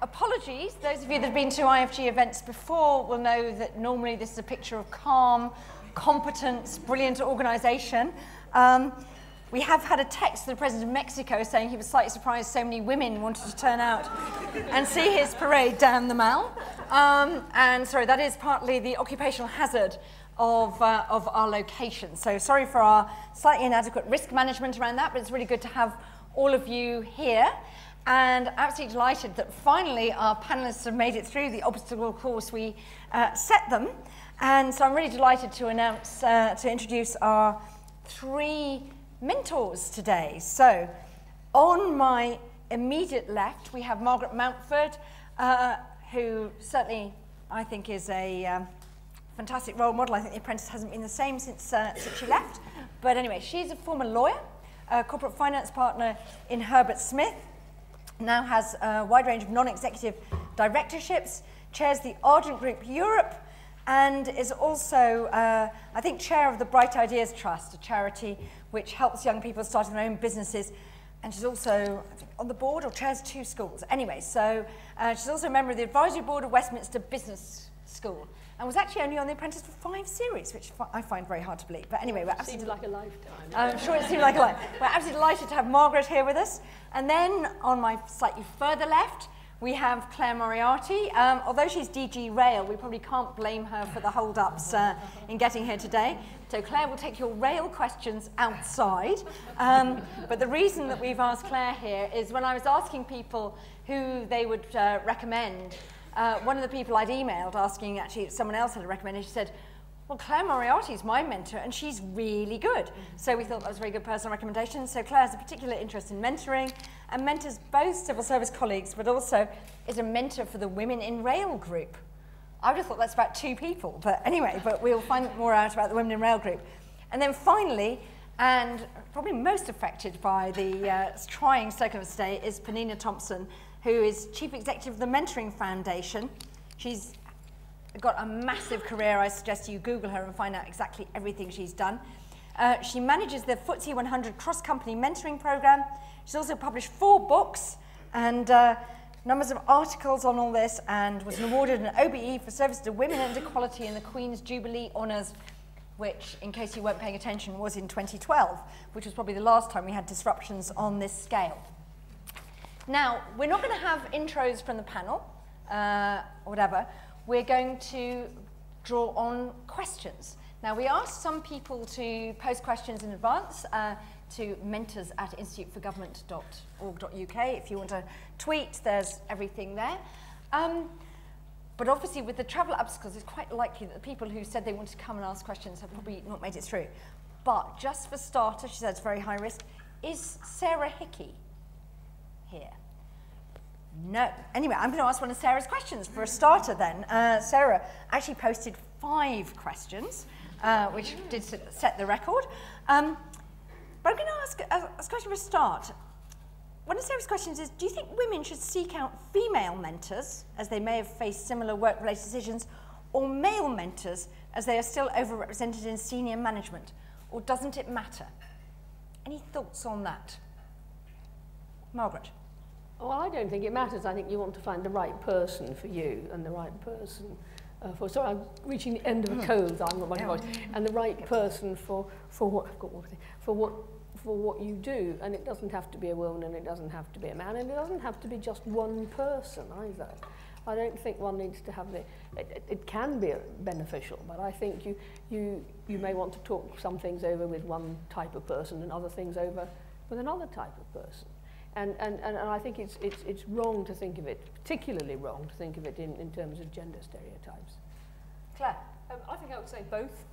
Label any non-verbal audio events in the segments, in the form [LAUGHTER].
apologies. Those of you that have been to IFG events before will know that normally this is a picture of calm, competence, brilliant organisation. Um, we have had a text from the President of Mexico saying he was slightly surprised so many women wanted to turn out and see his parade down the mall. Um, and sorry, that is partly the occupational hazard of, uh, of our location. So sorry for our slightly inadequate risk management around that, but it's really good to have all of you here. And absolutely delighted that finally our panelists have made it through the obstacle course we uh, set them. And so I'm really delighted to announce, uh, to introduce our three mentors today. So on my immediate left, we have Margaret Mountford, uh, who certainly I think is a um, fantastic role model. I think The Apprentice hasn't been the same since, uh, since she left. But anyway, she's a former lawyer, a corporate finance partner in Herbert Smith, now has a wide range of non-executive directorships, chairs the Argent Group Europe, and is also, uh, I think, chair of the Bright Ideas Trust, a charity which helps young people starting their own businesses. And she's also think, on the board or chairs two schools. Anyway, so uh, she's also a member of the advisory board of Westminster Business School and was actually only on The Apprentice for five series, which I find very hard to believe. But anyway, we're absolutely... Like a lifetime. I'm sure it seemed like a lifetime. We're absolutely delighted to have Margaret here with us. And then on my slightly further left, we have Clare Moriarty. Um, although she's DG Rail, we probably can't blame her for the hold-ups uh, in getting here today. So Clare will take your rail questions outside. Um, but the reason that we've asked Clare here is when I was asking people who they would uh, recommend, uh, one of the people I'd emailed asking actually someone else had a recommendation, said, well, Clare Moriarty is my mentor, and she's really good. Mm -hmm. So we thought that was a very good personal recommendation. So Clare has a particular interest in mentoring and mentors both civil service colleagues, but also is a mentor for the Women in Rail group. I would have thought that's about two people, but anyway, but we'll find more out about the Women in Rail group. And then finally, and probably most affected by the uh, trying stay, is Peninah Thomson, who is Chief Executive of the Mentoring Foundation. She's got a massive career. I suggest you Google her and find out exactly everything she's done. Uh, she manages the FTSE 100 cross-company mentoring program. She's also published four books and uh, numbers of articles on all this and was awarded an OBE for service to women and equality in the Queen's Jubilee Honours, which, in case you weren't paying attention, was in 2012, which was probably the last time we had disruptions on this scale. Now, we're not going to have intros from the panel, uh, whatever we're going to draw on questions. Now, we asked some people to post questions in advance uh, to mentors at instituteforgovernment.org.uk. If you want to tweet, there's everything there. Um, but obviously, with the travel obstacles, it's quite likely that the people who said they wanted to come and ask questions have probably not made it through. But just for starters, she said it's very high risk, is Sarah Hickey here? No. Anyway, I'm going to ask one of Sarah's questions for a starter then. Uh, Sarah actually posted five questions, uh, which did set the record. Um, but I'm going to ask a, a question for a start. One of Sarah's questions is, do you think women should seek out female mentors, as they may have faced similar work-related decisions, or male mentors, as they are still overrepresented in senior management? Or doesn't it matter? Any thoughts on that? Margaret? Well, I don't think it matters. I think you want to find the right person for you and the right person uh, for. Sorry, I'm reaching the end of a code. I'm not my voice. And the right person for for what I've got one thing for what for what you do. And it doesn't have to be a woman, and it doesn't have to be a man, and it doesn't have to be just one person either. I don't think one needs to have the. It, it can be beneficial, but I think you you you may want to talk some things over with one type of person and other things over with another type of person. And, and, and, I think it's, it's, it's wrong to think of it, particularly wrong to think of it in, in terms of gender stereotypes. Clare? Um, I think I would say both,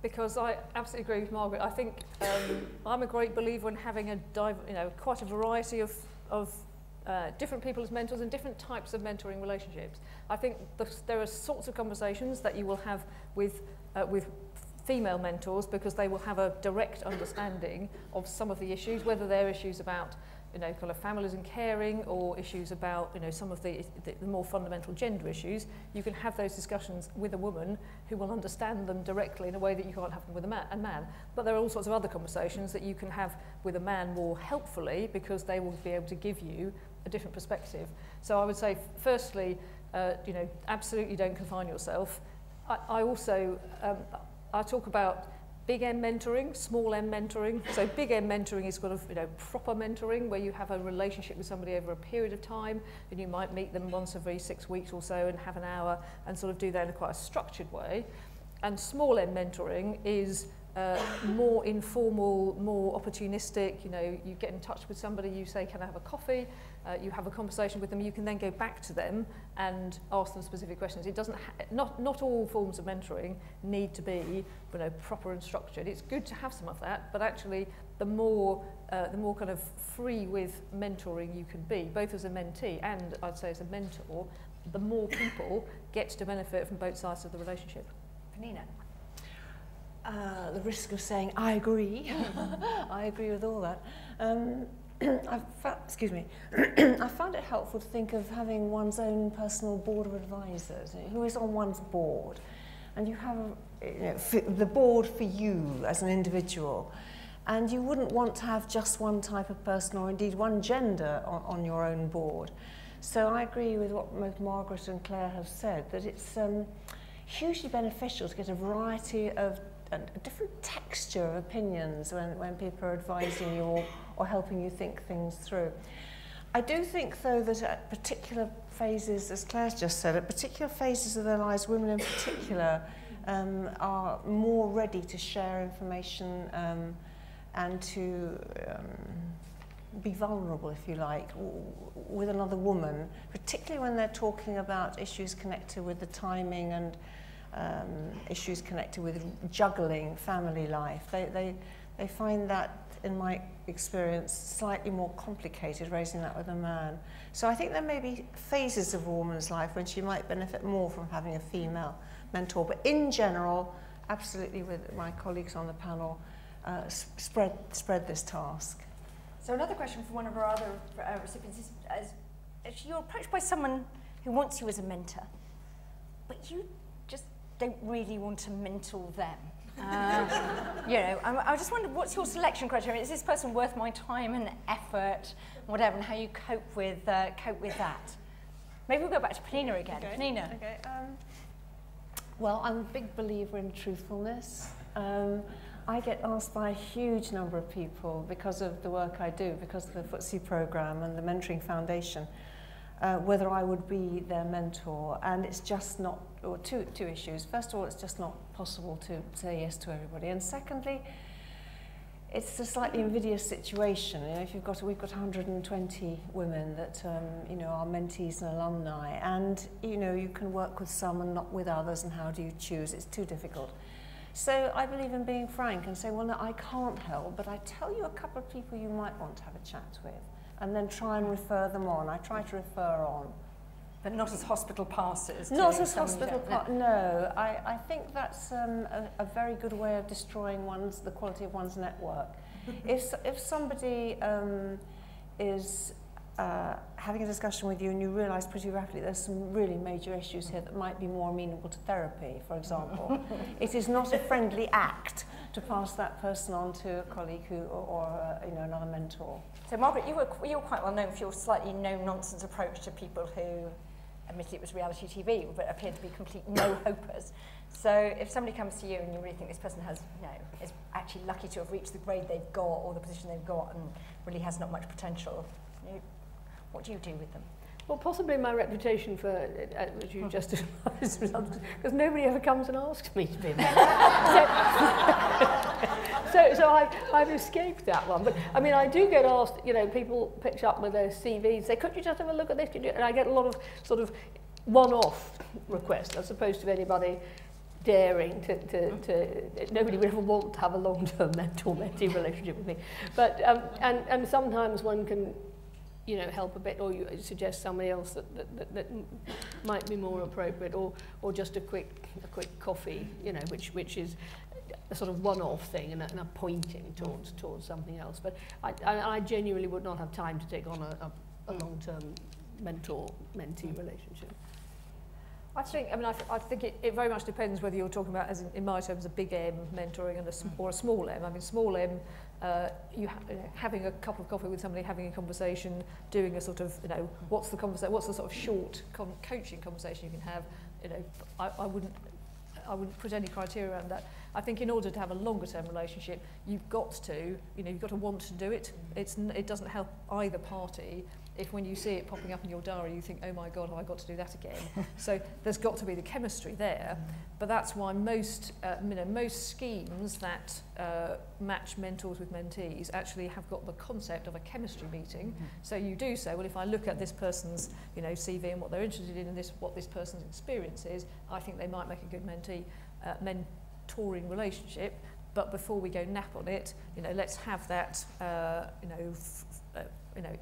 because I absolutely agree with Margaret. I think um, I'm a great believer in having a you know, quite a variety of, of uh, different people as mentors and different types of mentoring relationships. I think the, there are sorts of conversations that you will have with, uh, with female mentors because they will have a direct understanding of some of the issues, whether they're issues about you know, kind of families and caring or issues about, you know, some of the, the, more fundamental gender issues, you can have those discussions with a woman who will understand them directly in a way that you can't have them with a man. A man. But there are all sorts of other conversations that you can have with a man more helpfully because they will be able to give you a different perspective. So I would say, firstly, uh, you know, absolutely don't confine yourself. I, I also, um, I talk about big M mentoring, small M mentoring. So big M mentoring is kind of, you know, proper mentoring where you have a relationship with somebody over a period of time and you might meet them once every six weeks or so and have an hour and sort of do that in quite a structured way. And small M mentoring is uh, more informal, more opportunistic. You know, you get in touch with somebody, you say, can I have a coffee? Uh, you have a conversation with them, you can then go back to them and ask them specific questions. It doesn't, not, not all forms of mentoring need to be you know, proper and structured. It's good to have some of that, but actually the more, uh, the more kind of free with mentoring you can be, both as a mentee and I'd say as a mentor, the more people get to benefit from both sides of the relationship. Peninah. Uh, the risk of saying I agree. [LAUGHS] [LAUGHS] I agree with all that. Um, [CLEARS THROAT] I excuse me. [CLEARS THROAT] I found it helpful to think of having one's own personal board of advisors who is on one's board, and you have you know, the board for you as an individual. And you wouldn't want to have just one type of person or indeed one gender on, on your own board. So I agree with what both Margaret and Clare have said, that it's um, hugely beneficial to get a variety of a different texture of opinions when, when people are advising you or helping you think things through. I do think, though, that at particular phases, as Clare's just said, at particular phases of their lives, women in particular um, are more ready to share information um, and to um, be vulnerable, if you like, with another woman, particularly when they're talking about issues connected with the timing and um, issues connected with juggling family life. They, they, they find that, in my experience, slightly more complicated raising that with a man. So I think there may be phases of a woman's life when she might benefit more from having a female mentor. But in general, absolutely with my colleagues on the panel, uh, spread, spread this task. So another question from one of our other uh, recipients is, is, if you're approached by someone who wants you as a mentor, but you just don't really want to mentor them. Uh, you know, I, I just wondered, what's your selection criteria? Is this person worth my time and effort, whatever, and how you cope with uh, cope with that? Maybe we'll go back to Peninah again. Okay. Peninah. Okay. Um, well, I'm a big believer in truthfulness. Um, I get asked by a huge number of people because of the work I do, because of the FTSE program and the Mentoring Foundation, uh, whether I would be their mentor. And it's just not or two, two issues. First of all, it's just not possible to say yes to everybody. And secondly, it's a slightly invidious situation. You know, if you've got, we've got 120 women that, um, you know, are mentees and alumni, and, you know, you can work with some and not with others, and how do you choose? It's too difficult. So I believe in being frank and saying, well, no, I can't help, but I tell you a couple of people you might want to have a chat with, and then try and refer them on. I try to refer on. But not as hospital passes? Not as hospital passes, no. I, I think that's um, a, a very good way of destroying one's, the quality of one's network. [LAUGHS] if, if somebody um, is uh, having a discussion with you and you realise pretty rapidly there's some really major issues here that might be more amenable to therapy, for example. [LAUGHS] it is not a friendly act to pass that person on to a colleague who, or, or uh, you know, another mentor. So Margaret, you were, you were quite well known for your slightly no-nonsense approach to people who, admittedly it was reality TV, but appeared to be complete no-hopers. So if somebody comes to you and you really think this person has, you know, is actually lucky to have reached the grade they've got or the position they've got and really has not much potential, you know, what do you do with them? Well, possibly my reputation for, uh, which you just [LAUGHS] because nobody ever comes and asks me to be there. [LAUGHS] so, so, so I, I've escaped that one. But I mean, I do get asked, you know, people pitch up with their CVs, say, could you just have a look at this? And I get a lot of sort of one-off requests as opposed to anybody daring to, to, to nobody would ever want to have a long-term [LAUGHS] mentor-mentee relationship with me. But, um, and, and sometimes one can you know, help a bit, or you suggest somebody else that, that, that, that might be more appropriate, or, or just a quick, a quick coffee, you know, which, which is a sort of one-off thing and a, and a pointing towards, towards something else. But I, I, I genuinely would not have time to take on a, a, a long-term mentor-mentee relationship. I think, I mean, I, th I think it, it very much depends whether you're talking about, as in, in my terms, a big M mentoring and a, sm mm. or a small M. I mean, small M, uh, you, ha you know, having a cup of coffee with somebody, having a conversation, doing a sort of, you know, what's the conversation, what's the sort of short con coaching conversation you can have, you know, I, I wouldn't I wouldn't put any criteria around that. I think in order to have a longer term relationship, you've got to, you know, you've got to want to do it. Mm. It's, it doesn't help either party if when you see it popping up in your diary, you think, oh my God, have I got to do that again? [LAUGHS] so there's got to be the chemistry there. But that's why most, uh, you know, most schemes that uh, match mentors with mentees actually have got the concept of a chemistry meeting. Mm -hmm. So you do say, well, if I look at this person's, you know, CV and what they're interested in and this, what this person's experience is, I think they might make a good mentee, uh, mentoring relationship. But before we go nap on it, you know, let's have that, uh, you know, uh, you know,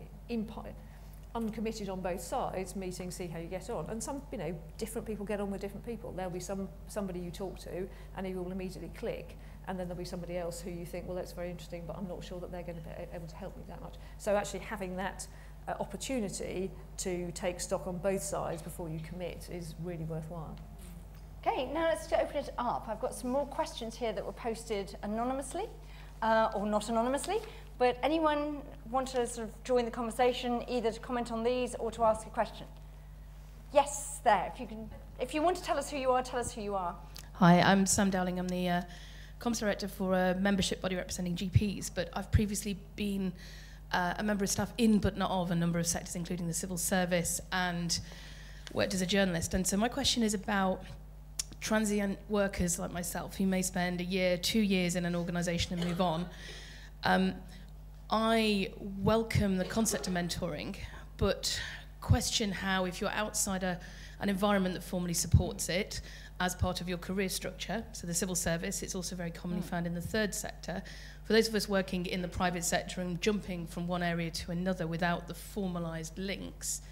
uncommitted on both sides, meeting, see how you get on. And some, you know, different people get on with different people. There'll be some somebody you talk to and you will immediately click. And then there'll be somebody else who you think, well, that's very interesting, but I'm not sure that they're going to be able to help me that much. So actually having that uh, opportunity to take stock on both sides before you commit is really worthwhile. Okay, now let's open it up. I've got some more questions here that were posted anonymously uh, or not anonymously. But anyone want to sort of join the conversation, either to comment on these or to ask a question? Yes, there. If you can, if you want to tell us who you are, tell us who you are. Hi, I'm Sam Dowling. I'm the uh, comms director for a membership body representing GPs, but I've previously been uh, a member of staff in but not of a number of sectors, including the civil service, and worked as a journalist. And so my question is about transient workers like myself who may spend a year, two years in an organisation and move on. Um, I welcome the concept of mentoring, but question how, if you're outside a, an environment that formally supports it as part of your career structure, so the civil service, it's also very commonly mm. found in the third sector. For those of us working in the private sector and jumping from one area to another without the formalised links,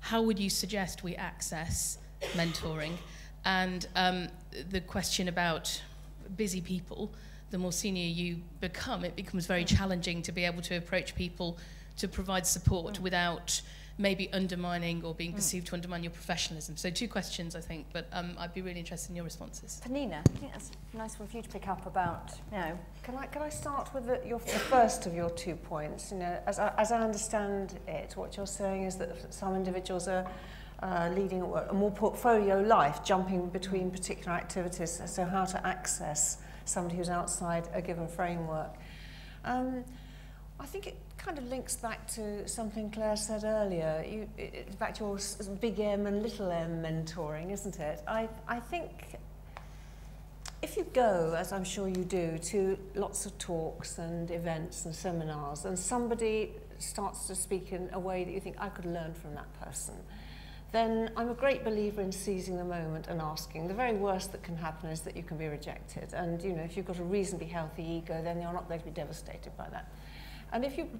how would you suggest we access mentoring? And um, the question about busy people, the more senior you become, it becomes very mm. challenging to be able to approach people to provide support mm. without maybe undermining or being mm. perceived to undermine your professionalism. So two questions, I think, but um, I'd be really interested in your responses. Peninah, I think that's a nice one for you to pick up about, you know. Can I, can I start with the, your, the first of your two points? You know, as I, as I understand it, what you're saying is that some individuals are uh, leading a more portfolio life, jumping between particular activities, so how to access somebody who's outside a given framework. Um, I think it kind of links back to something Clare said earlier. You, it's back to your big M and little m mentoring, isn't it? I, I think if you go, as I'm sure you do, to lots of talks and events and seminars, and somebody starts to speak in a way that you think, I could learn from that person, then I'm a great believer in seizing the moment and asking. The very worst that can happen is that you can be rejected. And, you know, if you've got a reasonably healthy ego, then you're not going to be devastated by that. And if you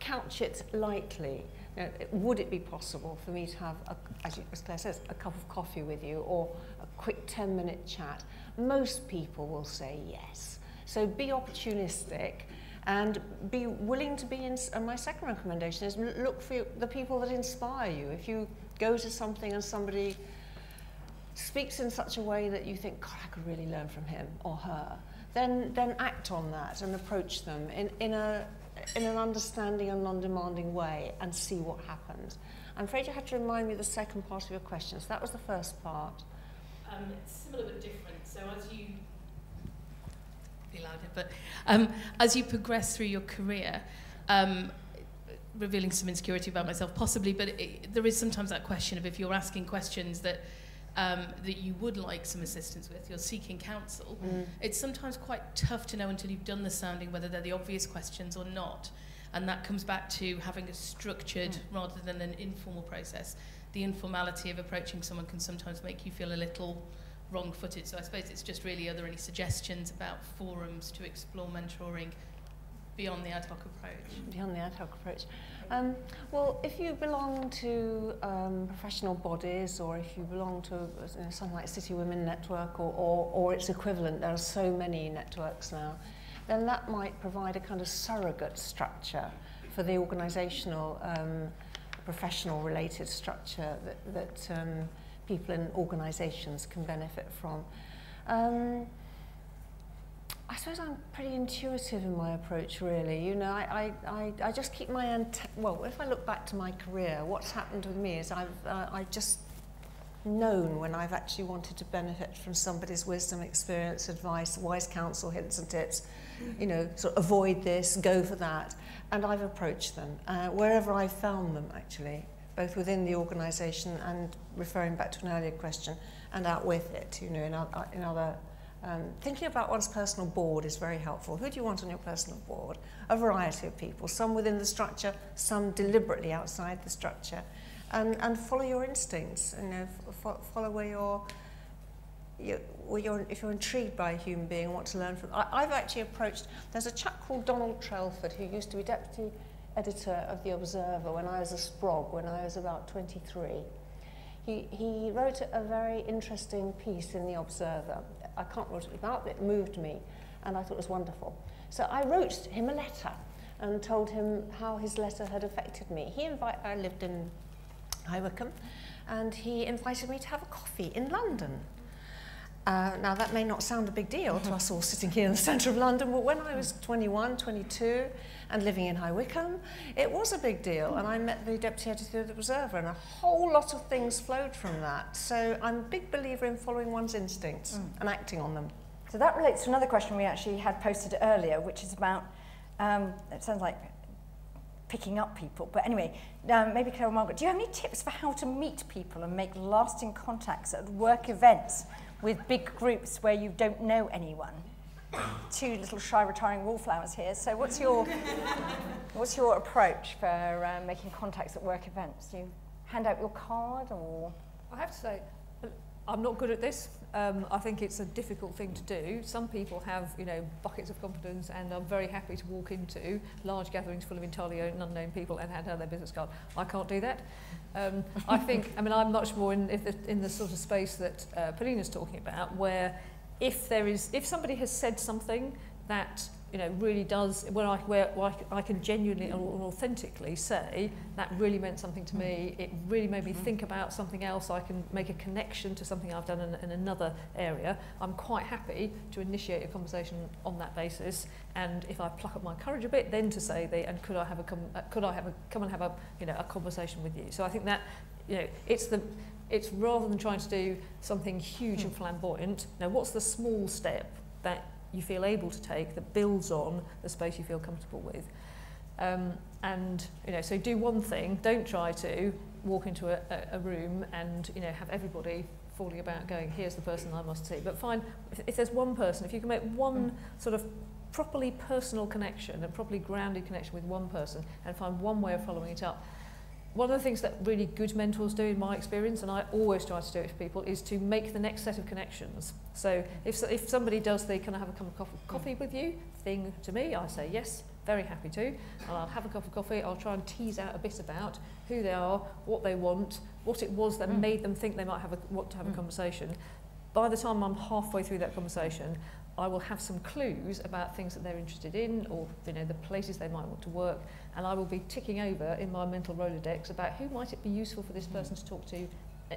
couch it lightly, you know, would it be possible for me to have, a, as, you, as Clare says, a cup of coffee with you or a quick 10-minute chat? Most people will say yes. So be opportunistic and be willing to be in, and my second recommendation is look for the people that inspire you. If you go to something and somebody speaks in such a way that you think, God, I could really learn from him or her, then, then act on that and approach them in, in, a, in an understanding and non-demanding way and see what happens. I'm afraid you had to remind me of the second part of your question. So that was the first part. Um, it's similar but different. So as you be louder, but um, as you progress through your career, um, revealing some insecurity about myself, possibly, but it, there is sometimes that question of if you're asking questions that um, that you would like some assistance with, you're seeking counsel, mm. it's sometimes quite tough to know until you've done the sounding whether they're the obvious questions or not. And that comes back to having a structured mm. rather than an informal process. The informality of approaching someone can sometimes make you feel a little wrong footed. So I suppose it's just really are there any suggestions about forums to explore mentoring beyond the ad hoc approach? Beyond the ad hoc approach. Um, well, if you belong to um, professional bodies or if you belong to you know, something like City Women Network or, or, or its equivalent, there are so many networks now, then that might provide a kind of surrogate structure for the organisational, um, professional related structure that, that um, people in organisations can benefit from. I suppose I'm pretty intuitive in my approach, really. You know, I, I, I, I just keep my ante- well. If I look back to my career, what's happened with me is I've uh, I just known when I've actually wanted to benefit from somebody's wisdom, experience, advice, wise counsel, hints and tips. You know, sort of avoid this, go for that, and I've approached them uh, wherever I've found them actually, both within the organisation and referring back to an earlier question, and out with it. You know, in, in other Um, thinking about one's personal board is very helpful. Who do you want on your personal board? A variety of people, some within the structure, some deliberately outside the structure. And, and follow your instincts, you know, fo follow where you're, you, where you're, if you're intrigued by a human being, and want to learn from. I, I've actually approached, there's a chap called Donald Trelford who used to be deputy editor of The Observer when I was a sprog, when I was about 23. He, he wrote a very interesting piece in The Observer I can't remember about, but it moved me and I thought it was wonderful. So I wrote him a letter and told him how his letter had affected me. He invited, I lived in High Wycombe, and he invited me to have a coffee in London. Uh, now, that may not sound a big deal to us all sitting here in the centre of London, but when I was 21, 22, and living in High Wycombe, it was a big deal. And I met the deputy editor of the Observer, and a whole lot of things flowed from that. So I'm a big believer in following one's instincts mm. and acting on them. So that relates to another question we actually had posted earlier, which is about, um, it sounds like picking up people. But anyway, um, maybe Clare or Margaret, do you have any tips for how to meet people and make lasting contacts at work events? With big groups where you don't know anyone. Two little shy retiring wallflowers here. So what's your, what's your approach for um, making contacts at work events? Do you hand out your card or? I have to say, I'm not good at this. Um, I think it's a difficult thing to do. Some people have, you know, buckets of confidence and are very happy to walk into large gatherings full of entirely unknown people and hand out their business card. I can't do that. Um, I think, I mean, I'm much more in, the, in the sort of space that uh, Paulina's talking about, where if there is, if somebody has said something that you know, really does, where I, where, where I can genuinely and authentically say, that really meant something to me, it really made me mm-hmm. think about something else, I can make a connection to something I've done in, in another area, I'm quite happy to initiate a conversation on that basis, and if I pluck up my courage a bit, then to say, the, and could I have a, com, uh, could I have a, come and have a, you know, a conversation with you. So I think that, you know, it's the, it's rather than trying to do something huge and mm. flamboyant, now what's the small step that you feel able to take that builds on the space you feel comfortable with. Um, and you know, so do one thing. Don't try to walk into a, a, a room and you know have everybody falling about going, here's the person I must see. But find if, if there's one person, if you can make one mm. sort of properly personal connection and properly grounded connection with one person and find one way of following it up, one of the things that really good mentors do in my experience, and I always try to do it for people, is to make the next set of connections. So if, if somebody does the, can I have a cup of coffee with you thing to me, I say yes, very happy to. And I'll have a cup of coffee, I'll try and tease out a bit about who they are, what they want, what it was that mm. made them think they might have a, want to have mm. a conversation. By the time I'm halfway through that conversation, I will have some clues about things that they're interested in or you know the places they might want to work and I will be ticking over in my mental Rolodex about who might it be useful for this person to talk to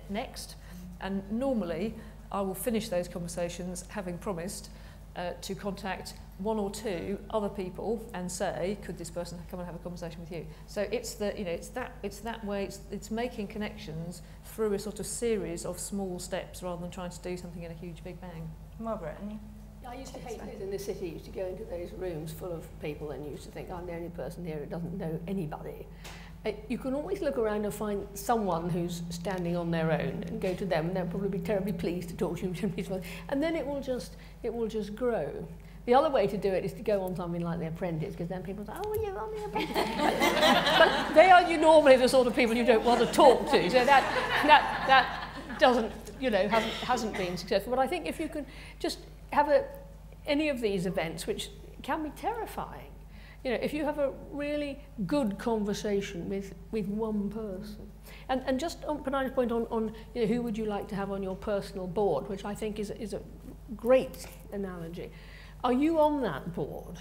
next. And normally I will finish those conversations having promised uh, to contact one or two other people and say could this person come and have a conversation with you? So it's the you know it's that it's that way it's, it's making connections through a sort of series of small steps rather than trying to do something in a huge big bang. Margaret any I used to hate it in the city. used to go into those rooms full of people and used to think, I'm the only person here who doesn't know anybody. Uh, you can always look around and find someone who's standing on their own and go to them and they'll probably be terribly pleased to talk to you. [LAUGHS] And then it will just, it will just grow. The other way to do it is to go on something like The Apprentice, because then people say, oh, you're on The Apprentice. [LAUGHS] but they are you normally the sort of people you don't want to talk to. So that, that, that doesn't, you know, hasn't, hasn't been successful. But I think if you can just have a, any of these events, which can be terrifying, you know, if you have a really good conversation with, with one person, and, and just um, on Peninah's point on, on you know, who would you like to have on your personal board, which I think is, is a great analogy. Are you on that board?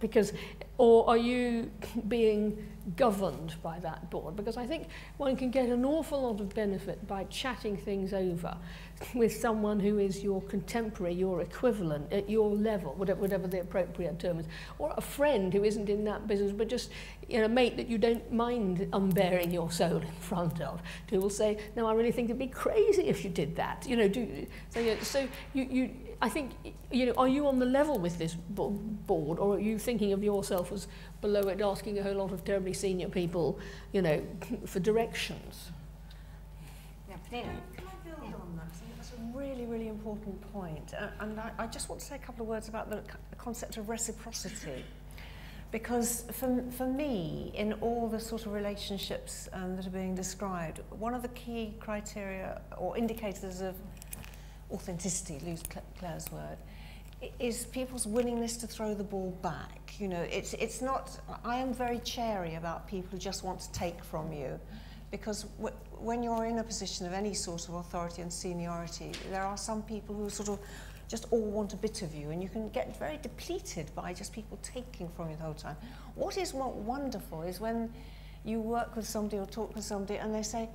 because, or are you [COUGHS] being governed by that board? Because I think one can get an awful lot of benefit by chatting things over with someone who is your contemporary, your equivalent, at your level, whatever, whatever the appropriate term is, or a friend who isn't in that business, but just you know, a mate that you don't mind unbearing your soul in front of, who will say, no, I really think it'd be crazy if you did that. You know, do, so, you know, so you, you, I think, you know, are you on the level with this board, or are you thinking of yourself as below it, asking a whole lot of terribly senior people, you know, [LAUGHS] for directions? Yeah, Can really, really important point. Uh, and I, I just want to say a couple of words about the, the concept of reciprocity. Because for, for me, in all the sort of relationships um, that are being described, one of the key criteria or indicators of authenticity, lose Clare's word, is people's willingness to throw the ball back. You know, it's, it's not, I am very chary about people who just want to take from you because when you're in a position of any sort of authority and seniority, there are some people who sort of just all want a bit of you and you can get very depleted by just people taking from you the whole time. What is what wonderful is when you work with somebody or talk with somebody and they say,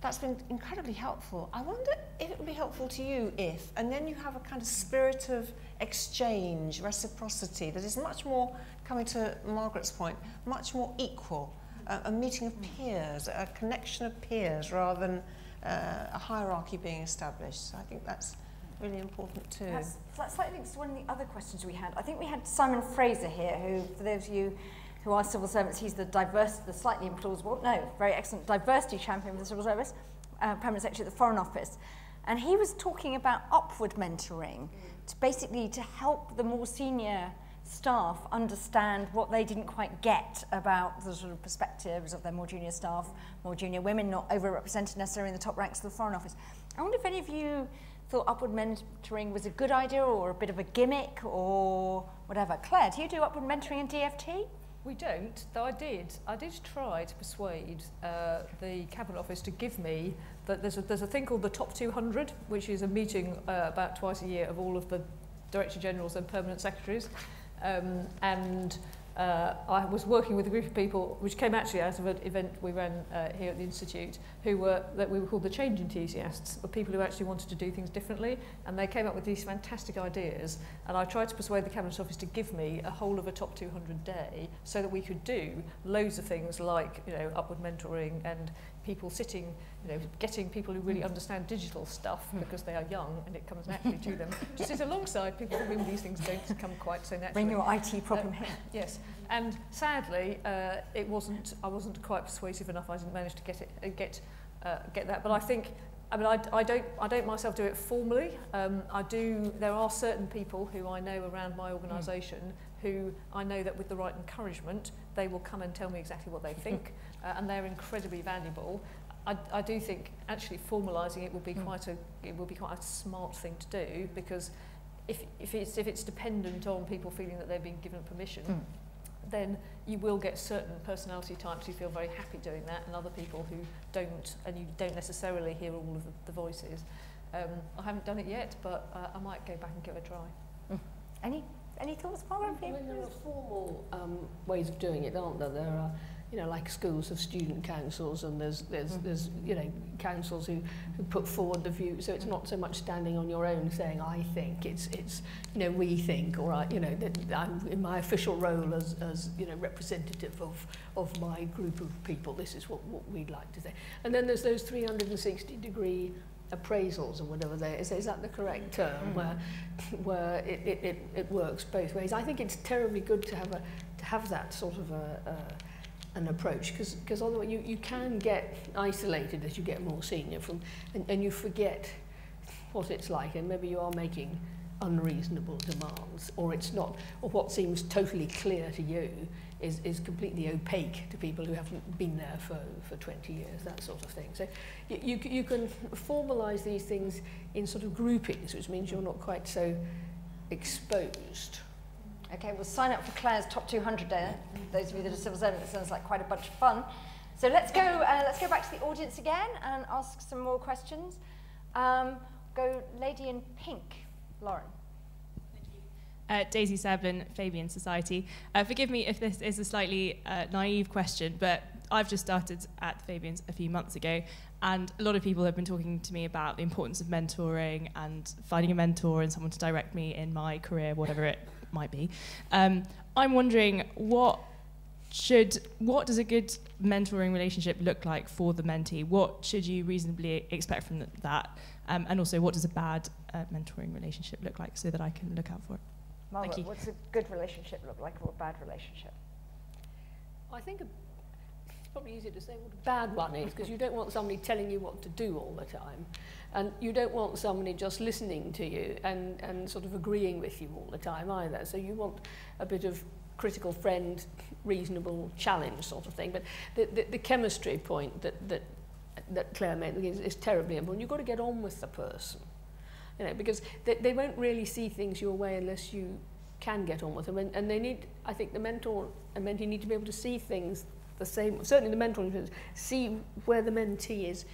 that's been incredibly helpful. I wonder if it would be helpful to you if, and then you have a kind of spirit of exchange, reciprocity that is much more, coming to Margaret's point, much more equal. Uh, a meeting of peers, a connection of peers rather than uh, a hierarchy being established. So I think that's really important too. That's, that slightly links to one of the other questions we had. I think we had Simon Fraser here, who, for those of you who are civil servants, he's the diverse, the slightly implausible, no, very excellent diversity champion of the civil service, uh, permanent secretary at the Foreign Office. And he was talking about upward mentoring, to basically to help the more senior staff understand what they didn't quite get about the sort of perspectives of their more junior staff, more junior women, not overrepresented necessarily in the top ranks of the Foreign Office. I wonder if any of you thought upward mentoring was a good idea or a bit of a gimmick or whatever. Clare, do you do upward mentoring in DFT? We don't, though I did. I did try to persuade uh, the Cabinet Office to give me that there's a, there's a thing called the Top 200, which is a meeting uh, about twice a year of all of the Director Generals and Permanent Secretaries. Um, and uh, I was working with a group of people, which came actually out of an event we ran uh, here at the Institute, who were, that we were called the change enthusiasts, or people who actually wanted to do things differently, and they came up with these fantastic ideas, and I tried to persuade the Cabinet Office to give me a whole of a top 200 day, so that we could do loads of things like, you know, upward mentoring and people sitting, you know, getting people who really understand digital stuff hmm. because they are young and it comes naturally to them to sit [LAUGHS] alongside people for whom these things don't come quite so naturally. Bring your IT problem uh, here. Yes, and sadly, uh, it wasn't. I wasn't quite persuasive enough. I didn't manage to get it, uh, get, uh, get that. But I think. I mean, I, I don't, I don't myself do it formally. Um, I do. There are certain people who I know around my organisation mm. who I know that with the right encouragement, they will come and tell me exactly what they [LAUGHS] think. uh, and they're incredibly valuable. I, I do think actually formalising it will be mm. quite a it will be quite a smart thing to do because if, if it's if it's dependent on people feeling that they're being given permission, mm. Then you will get certain personality types who feel very happy doing that, and other people who don't, and you don't necessarily hear all of the, the voices. Um, I haven't done it yet, but uh, I might go back and give it a try. Mm. Any any thoughts, Margaret? Well, there are formal um, ways of doing it, aren't there? There are you know, like schools have student councils and there's, there's, mm. there's you know, councils who, who put forward the view. So it's mm. not so much standing on your own saying, I think, it's, it's you know, we think, or I, you know, that I'm in my official role as, as you know, representative of, of my group of people, this is what, what we'd like to say. And then there's those 360 degree appraisals or whatever there is. Is that the correct mm. term mm where [LAUGHS] where it, it, it, it works both ways? I think it's terribly good to have a to have that sort of a, a an approach because otherwise you, you can get isolated as you get more senior from and, and you forget what it's like and maybe you are making unreasonable demands or it's not or what seems totally clear to you is is completely opaque to people who haven't been there for for 20 years that sort of thing. So you you, you can formalize these things in sort of groupings which means you're not quite so exposed. Okay, we'll sign up for Clare's top 200 there. Those of you that are civil servants, it sounds like quite a bunch of fun. So let's go, uh, let's go back to the audience again and ask some more questions. Um, go lady in pink, Lauren. Uh, Daisy Seblin, Fabian Society. Uh, forgive me if this is a slightly uh, naive question, but I've just started at the Fabians a few months ago, and a lot of people have been talking to me about the importance of mentoring and finding a mentor and someone to direct me in my career, whatever it might be. Um, I'm wondering what should what does a good mentoring relationship look like for the mentee? What should you reasonably expect from that? Um, and also, what does a bad uh, mentoring relationship look like so that I can look out for it? Margaret, Thank you. what's a good relationship look like or a bad relationship? I think a, it's probably easier to say what a bad one is because you don't want somebody telling you what to do all the time. And you don't want somebody just listening to you and, and sort of agreeing with you all the time either. So you want a bit of critical friend, reasonable challenge sort of thing. But the, the, the chemistry point that, that, that Clare made is, is terribly important. You've got to get on with the person. You know, because they, they won't really see things your way unless you can get on with them. And, and they need, I think the mentor and mentee need to be able to see things the same, certainly the mentor, see where the mentee is,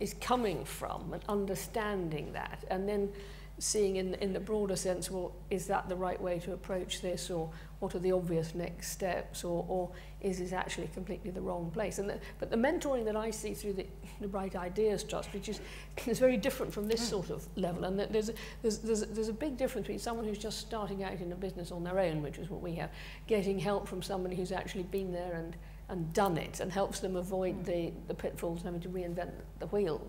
is coming from and understanding that and then seeing in, in the broader sense, well, is that the right way to approach this or what are the obvious next steps or, or is this actually completely the wrong place? And the, but the mentoring that I see through the, the Bright Ideas Trust, which is, is very different from this hmm. sort of level, and there's, a, there's, there's, there's a big difference between someone who's just starting out in a business on their own, which is what we have, getting help from somebody who's actually been there and and done it and helps them avoid hmm. the, the pitfalls of having to reinvent the wheel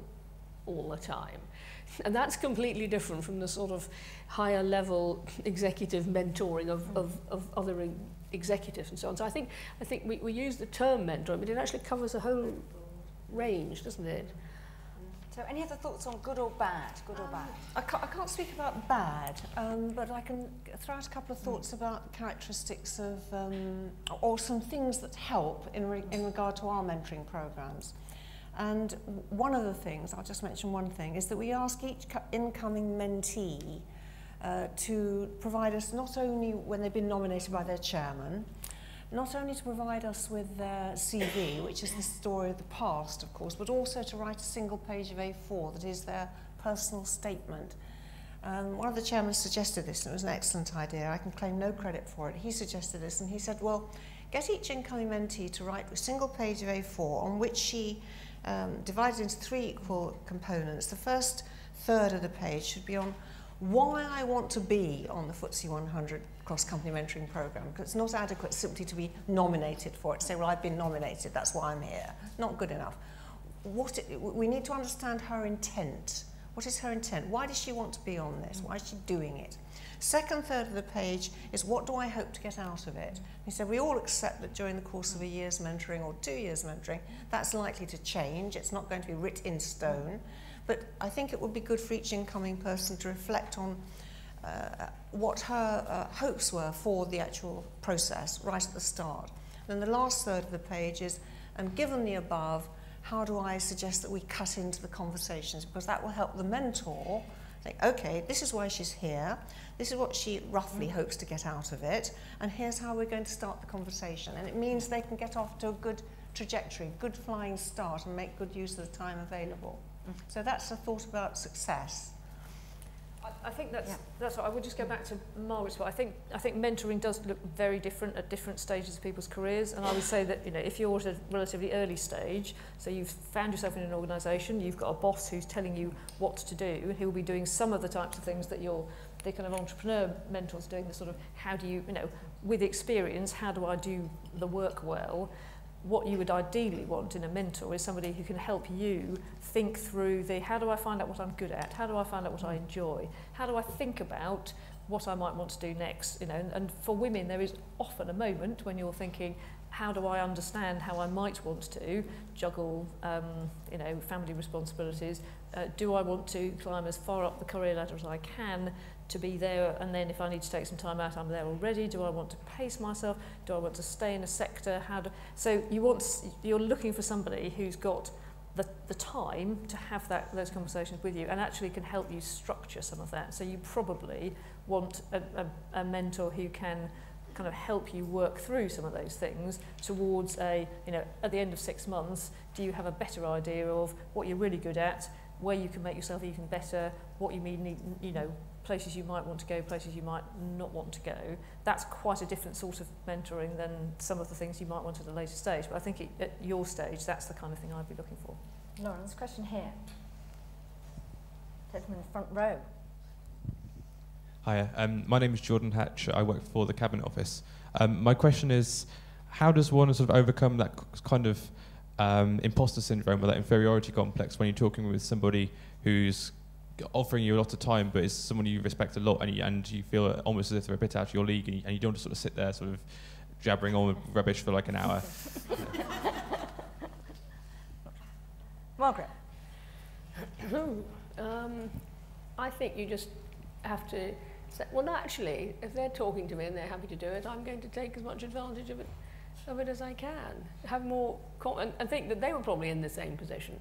all the time. [LAUGHS] And that's completely different from the sort of higher level [LAUGHS] executive mentoring of, hmm. of, of other executives and so on. So I think, I think we, we use the term mentoring, but it actually covers a whole range, doesn't it? So any other thoughts on good or bad? Good or bad? I can't, I can't speak about bad, um, but I can throw out a couple of thoughts about characteristics of, um, or some things that help in, re in regard to our mentoring programs. And one of the things, I'll just mention one thing, is that we ask each incoming mentee uh, to provide us not only when they've been nominated by their chairman, not only to provide us with their CV, which is the story of the past, of course, but also to write a single page of A4 that is their personal statement. Um, one of the chairmen suggested this, and it was an excellent idea. I can claim no credit for it. He suggested this, and he said, well, get each incoming mentee to write a single page of A4 on which she um, divided into three equal components. The first third of the page should be on why I want to be on the FTSE 100 cross-company mentoring program, because it's not adequate simply to be nominated for it, say, well, I've been nominated, that's why I'm here. Not good enough. What it, we need to understand her intent. What is her intent? Why does she want to be on this? Why is she doing it? Second third of the page is what do I hope to get out of it? He said we all accept that during the course of a year's mentoring or two years mentoring, that's likely to change. It's not going to be writ in stone. But I think it would be good for each incoming person to reflect on uh, what her uh, hopes were for the actual process right at the start. Then the last third of the page is, and given the above, how do I suggest that we cut into the conversations? Because that will help the mentor think, okay, this is why she's here. This is what she roughly hopes to get out of it, and here's how we're going to start the conversation. And it means they can get off to a good trajectory, good flying start, and make good use of the time available. So that's the thought about success. I, I think that's yeah. that's what I would just go back to Margaret's point. I think I think mentoring does look very different at different stages of people's careers and I would say that you know if you're at a relatively early stage so you've found yourself in an organisation you've got a boss who's telling you what to do he will be doing some of the types of things that you're the kind of entrepreneur mentors doing the sort of how do you you know with experience how do I do the work well what you would ideally want in a mentor is somebody who can help you think through the how do I find out what I'm good at? How do I find out what I enjoy? How do I think about what I might want to do next? You know, and, and for women, there is often a moment when you're thinking, how do I understand how I might want to juggle, um, you know, family responsibilities? Uh, do I want to climb as far up the career ladder as I can to be there and then if I need to take some time out I'm there already do I want to pace myself do I want to stay in a sector how do so you want you're looking for somebody who's got the, the time to have that, those conversations with you and actually can help you structure some of that. So you probably want a, a, a mentor who can kind of help you work through some of those things towards a, you know, at the end of six months, do you have a better idea of what you're really good at, where you can make yourself even better, what you need, you know, places you might want to go, places you might not want to go. That's quite a different sort of mentoring than some of the things you might want at a later stage. But I think it, at your stage, that's the kind of thing I'd be looking for. Lawrence, question here. Gentleman in the front row. Hi, um, my name is Jordan Hatch. I work for the Cabinet Office. Um, my question is, how does one sort of overcome that kind of um, imposter syndrome or that inferiority complex when you're talking with somebody who's offering you a lot of time, but is someone you respect a lot, and you, and you feel almost as if they're a bit out of your league, and you, and you don't just sort of sit there sort of jabbering on rubbish for like an hour. [LAUGHS] Margaret. um, I think you just have to say, well, no, actually, if they're talking to me and they're happy to do it, I'm going to take as much advantage of it, of it as I can. Have more, and, and think that they were probably in the same position.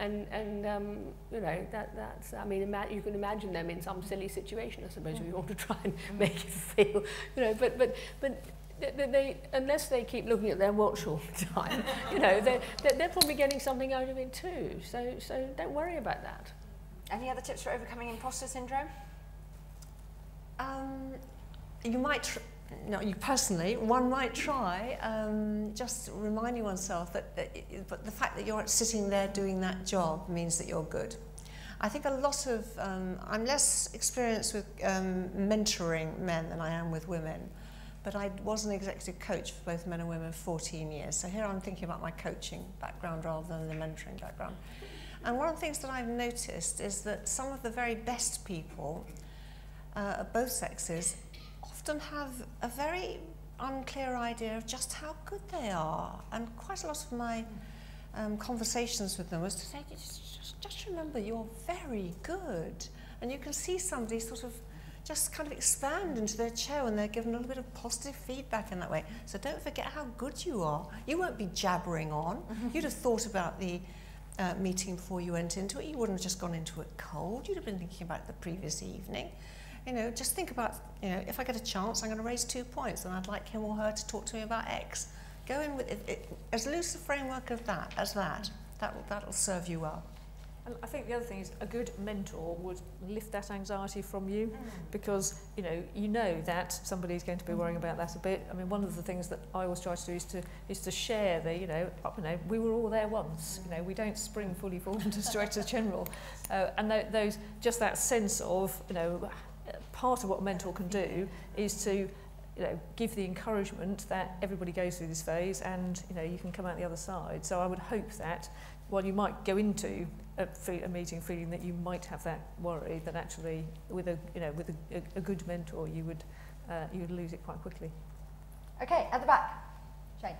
And, and um, you know, that, that's, I mean, you can imagine them in some silly situation, I suppose, if you want to try and make it feel, you know, but, but, but they, they, unless they keep looking at their watch all the time, [LAUGHS] you know, they're, they're probably getting something out of it too. So, so don't worry about that. Any other tips for overcoming imposter syndrome? Um, you might, no, you personally, one might try um, just reminding oneself that, that it, but the fact that you're sitting there doing that job means that you're good. I think a lot of, um, I'm less experienced with um, mentoring men than I am with women, but I was an executive coach for both men and women for 14 years. So here I'm thinking about my coaching background rather than the mentoring background. And one of the things that I've noticed is that some of the very best people uh, of both sexes often have a very unclear idea of just how good they are. And quite a lot of my um, conversations with them was to say, just, just remember you're very good. And you can see somebody sort of just kind of expand into their chair when they're given a little bit of positive feedback in that way. So don't forget how good you are. You won't be jabbering on. You'd have thought about the uh, meeting before you went into it. You wouldn't have just gone into it cold. You'd have been thinking about the previous evening. You know, just think about, you know, if I get a chance, I'm going to raise two points and I'd like him or her to talk to me about X. Go in with it, it, as loose a framework of that as that. That will, that'll serve you well. And I think the other thing is a good mentor would lift that anxiety from you mm. because you know you know that somebody's going to be worrying about that a bit. I mean, one of the things that I always try to do is to is to share the you know you know we were all there once. You know we don't spring fully forward [LAUGHS] as director general, uh, and th those just that sense of you know part of what a mentor can do is to you know, give the encouragement that everybody goes through this phase and you know you can come out the other side. So I would hope that while you might go into a, a meeting feeling that you might have that worry, that actually with a you know with a, a, good mentor you would uh, you would lose it quite quickly. Okay, at the back, Jane.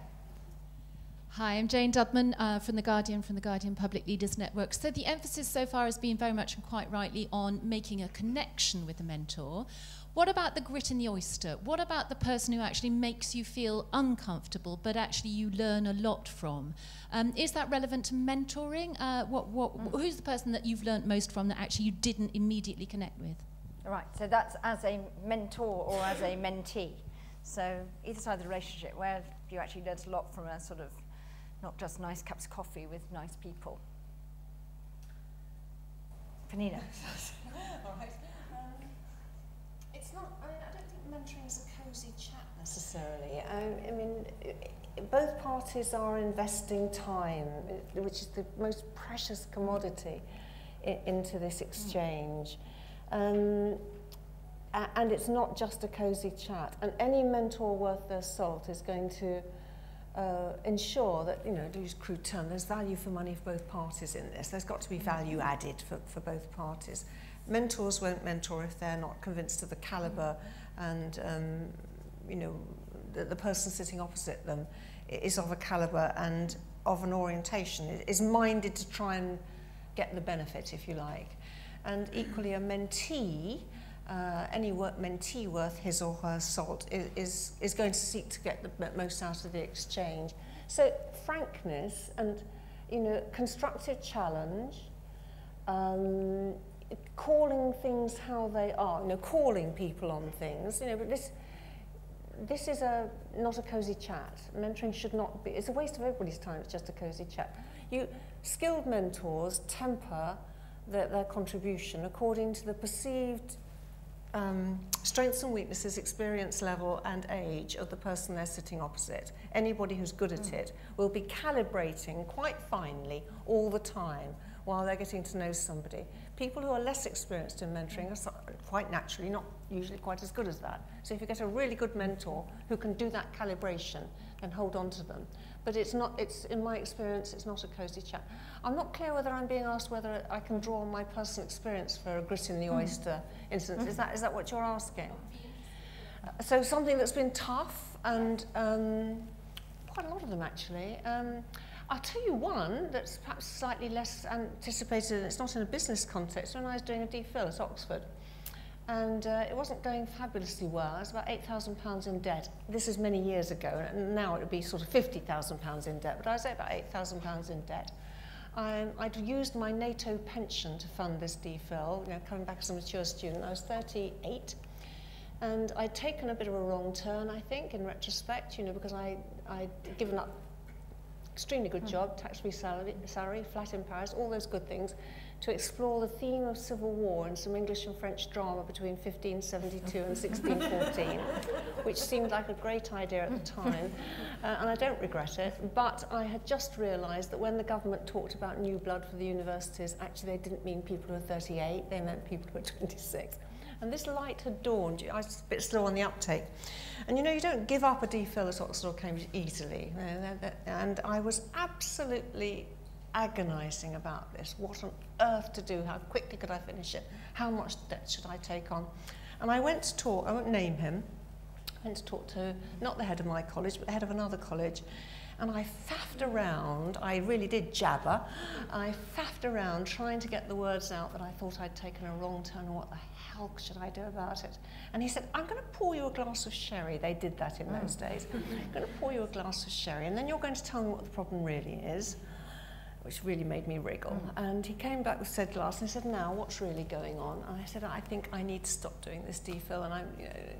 Hi, I'm Jane Dudman uh, from The Guardian, from the Guardian Public Leaders Network. So, the emphasis so far has been very much and quite rightly on making a connection with the mentor. What about the grit in the oyster? What about the person who actually makes you feel uncomfortable, but actually you learn a lot from? Um, is that relevant to mentoring? Uh, what, what, mm. Who's the person that you've learned most from that actually you didn't immediately connect with? Right, so that's as a mentor or as a mentee. So either side of the relationship, where you actually learned a lot from a sort of not just nice cups of coffee with nice people. Peninah. [LAUGHS] All right um, not, I mean, I don't think mentoring is a cosy chat necessarily. I, I mean, both parties are investing time, which is the most precious commodity, into this hmm. exchange. Um, and it's not just a cosy chat. And any mentor worth their salt is going to uh, ensure that, you know, to use crude term, there's value for money for both parties in this. There's got to be value added for, for both parties. Mentors won't mentor if they're not convinced of the caliber and um, you know the, the person sitting opposite them is of a caliber and of an orientation is minded to try and get the benefit if you like. And equally a mentee uh, any mentee worth his or her salt is, is, is going to seek to get the most out of the exchange. So frankness and you know constructive challenge, um, calling things how they are, you know, calling people on things, you know, but this, this is a, not a cosy chat. Mentoring should not be, it's a waste of everybody's time, it's just a cosy chat. You, skilled mentors temper their contribution according to the perceived um, strengths and weaknesses, experience level and age of the person they're sitting opposite. Anybody who's good at it will be calibrating quite finely all the time while they're getting to know somebody. People who are less experienced in mentoring are quite naturally not usually quite as good as that. So if you get a really good mentor who can do that calibration, then hold on to them. But it's not, it's, in my experience, it's not a cosy chat. I'm not clear whether I'm being asked whether I can draw on my personal experience for a grit in the oyster instance. Is, that, is that what you're asking? Uh, So something that's been tough and um, quite a lot of them actually. Um, I'll tell you one that's perhaps slightly less anticipated, and it's not in a business context. When I was doing a DPhil at Oxford, and uh, it wasn't going fabulously well. I was about £8,000 in debt. This is many years ago, and now it would be sort of £50,000 in debt, but I was at about £8,000 in debt. Um, I'd used my NATO pension to fund this DPhil, you know, coming back as a mature student. I was 38, and I'd taken a bit of a wrong turn, I think, in retrospect, you know, because I, I'd given up extremely good job, tax-free salary, salary, flat in Paris, all those good things, to explore the theme of civil war in some English and French drama between 1572 and 1614, [LAUGHS] which seemed like a great idea at the time, [LAUGHS] uh, and I don't regret it. But I had just realised that when the government talked about new blood for the universities, actually they didn't mean people who were 38, they meant people who were 26. And this light had dawned. I was a bit slow on the uptake. And you know, you don't give up a DPhil at Oxford or Cambridge easily. You know, that- that- And I was absolutely agonising about this. What on earth to do? How quickly could I finish it? How much debt should I take on? And I went to talk, I won't name him, I went to talk to not the head of my college, but the head of another college. And I faffed around, I really did jabber, I faffed around trying to get the words out that I thought I'd taken a wrong turn and what the hell should I do about it? And he said, I'm going to pour you a glass of sherry. They did that in those mm. days. I'm going to pour you a glass of sherry and then you're going to tell me what the problem really is which really made me wriggle. Mm. And he came back with said glass and he said, now, what's really going on? And I said, I think I need to stop doing this DPhil. And I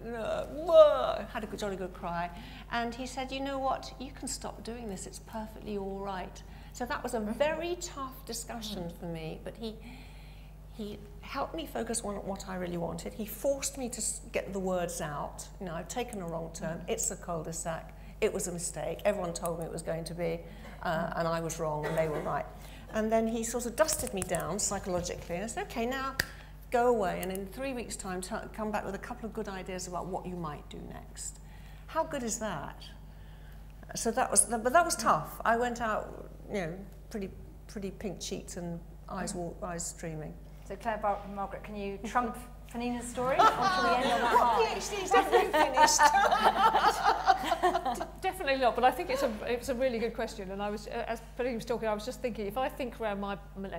you know, whoa, had a good, jolly good cry. And he said, you know what? You can stop doing this. It's perfectly all right. So that was a mm-hmm. very tough discussion mm. for me, but he, he helped me focus on what I really wanted. He forced me to get the words out. You know, I've taken a wrong turn. Mm. It's a cul-de-sac. It was a mistake. Everyone told me it was going to be, uh, and I was wrong, and they were right. And then he sort of dusted me down psychologically, and I said, okay, now go away, and in three weeks' time, come back with a couple of good ideas about what you might do next. How good is that? So that was, but that was tough. I went out, you know, pretty, pretty pink cheeks and eyes, eyes streaming. So Clare Bar- Margaret, can you trump Peninah's story? [LAUGHS] or shall we end on that high? PhD's definitely finished. [LAUGHS] Definitely not, but I think it's a, it's a really good question. And I was, uh, as Peninah was talking, I was just thinking, if I think around my,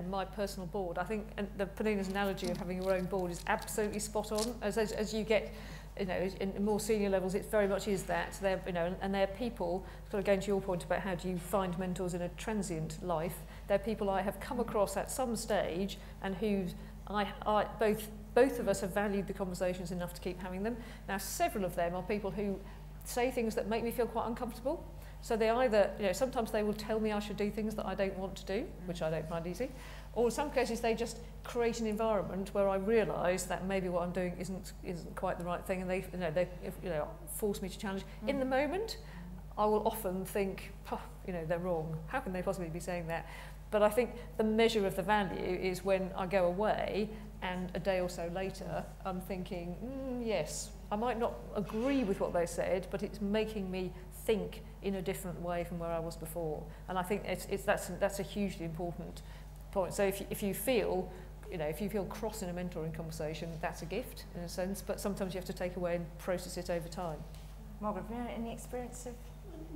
my personal board, I think and the Peninah's analogy of having your own board is absolutely spot on. As, as, as you get, you know, in more senior levels, it very much is that. They're, you know, and, and they're people, sort of going to your point about how do you find mentors in a transient life, they're people I have come across at some stage and who I, I both both of us have valued the conversations enough to keep having them. Now, several of them are people who say things that make me feel quite uncomfortable. So they either, you know, sometimes they will tell me I should do things that I don't want to do, which I don't find easy. Or in some cases, they just create an environment where I realise that maybe what I'm doing isn't isn't quite the right thing, and they, you know, they, you know, force me to challenge. In the moment, I will often think, "Puh, you know, they're wrong. How can they possibly be saying that? But I think the measure of the value is when I go away and a day or so later I'm thinking, mm, yes, I might not agree with what they said, but it's making me think in a different way from where I was before. And I think it's, it's, that's, that's a hugely important point. So if you, if you feel, you know, if you feel cross in a mentoring conversation, that's a gift in a sense, but sometimes you have to take away and process it over time. Margaret, have you had any experience of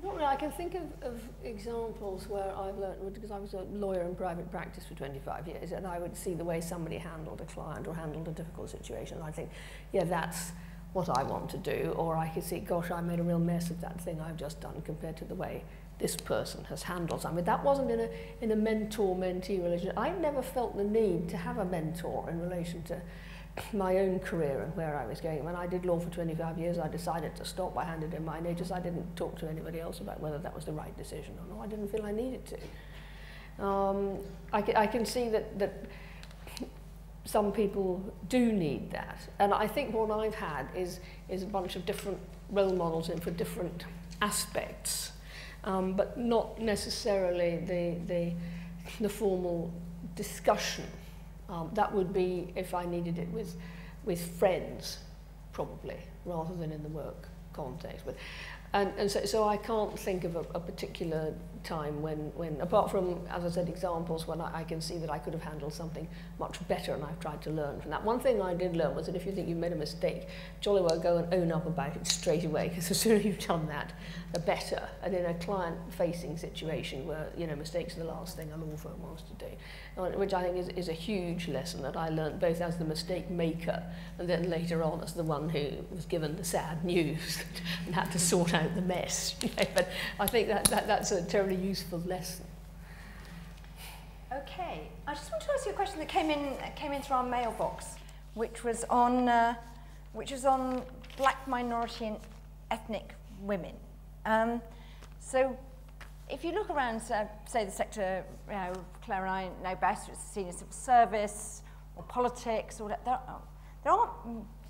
Not really. I can think of, of examples where I've learned, because I was a lawyer in private practice for 25 years, and I would see the way somebody handled a client or handled a difficult situation. And I think, yeah, that's what I want to do. Or I could see, gosh, I made a real mess of that thing I've just done compared to the way this person has handled something. That wasn't in a, in a mentor-mentee relationship. I never felt the need to have a mentor in relation to my own career and where I was going. When I did law for 25 years, I decided to stop. I handed in my notice. I didn't talk to anybody else about whether that was the right decision or not. I didn't feel I needed to. Um, I, I can see that, that some people do need that. And I think what I've had is, is a bunch of different role models in for different aspects, um, but not necessarily the, the, the formal discussion. Um, that would be if I needed it with, with friends, probably, rather than in the work context. But, and, and so, so I can't think of a, a particular time when, when, apart from, as I said, examples when I, I can see that I could have handled something much better and I've tried to learn from that. One thing I did learn was that if you think you've made a mistake, jolly well go and own up about it straight away because the [LAUGHS] sooner you've done that, the better. And in a client-facing situation where, you know, mistakes are the last thing a law firm wants to do, uh, which I think is, is a huge lesson that I learned both as the mistake maker and then later on as the one who was given the sad [LAUGHS] news [LAUGHS] and had to sort out the mess. You but I think that, that that's a terribly useful lesson. Okay, I just want to ask you a question that came in came in through our mailbox, which was on uh, which was on black minority and ethnic women. Um, so, if you look around, uh, say the sector, you know, Clare and I know best, it's senior civil service or politics, or there, there aren't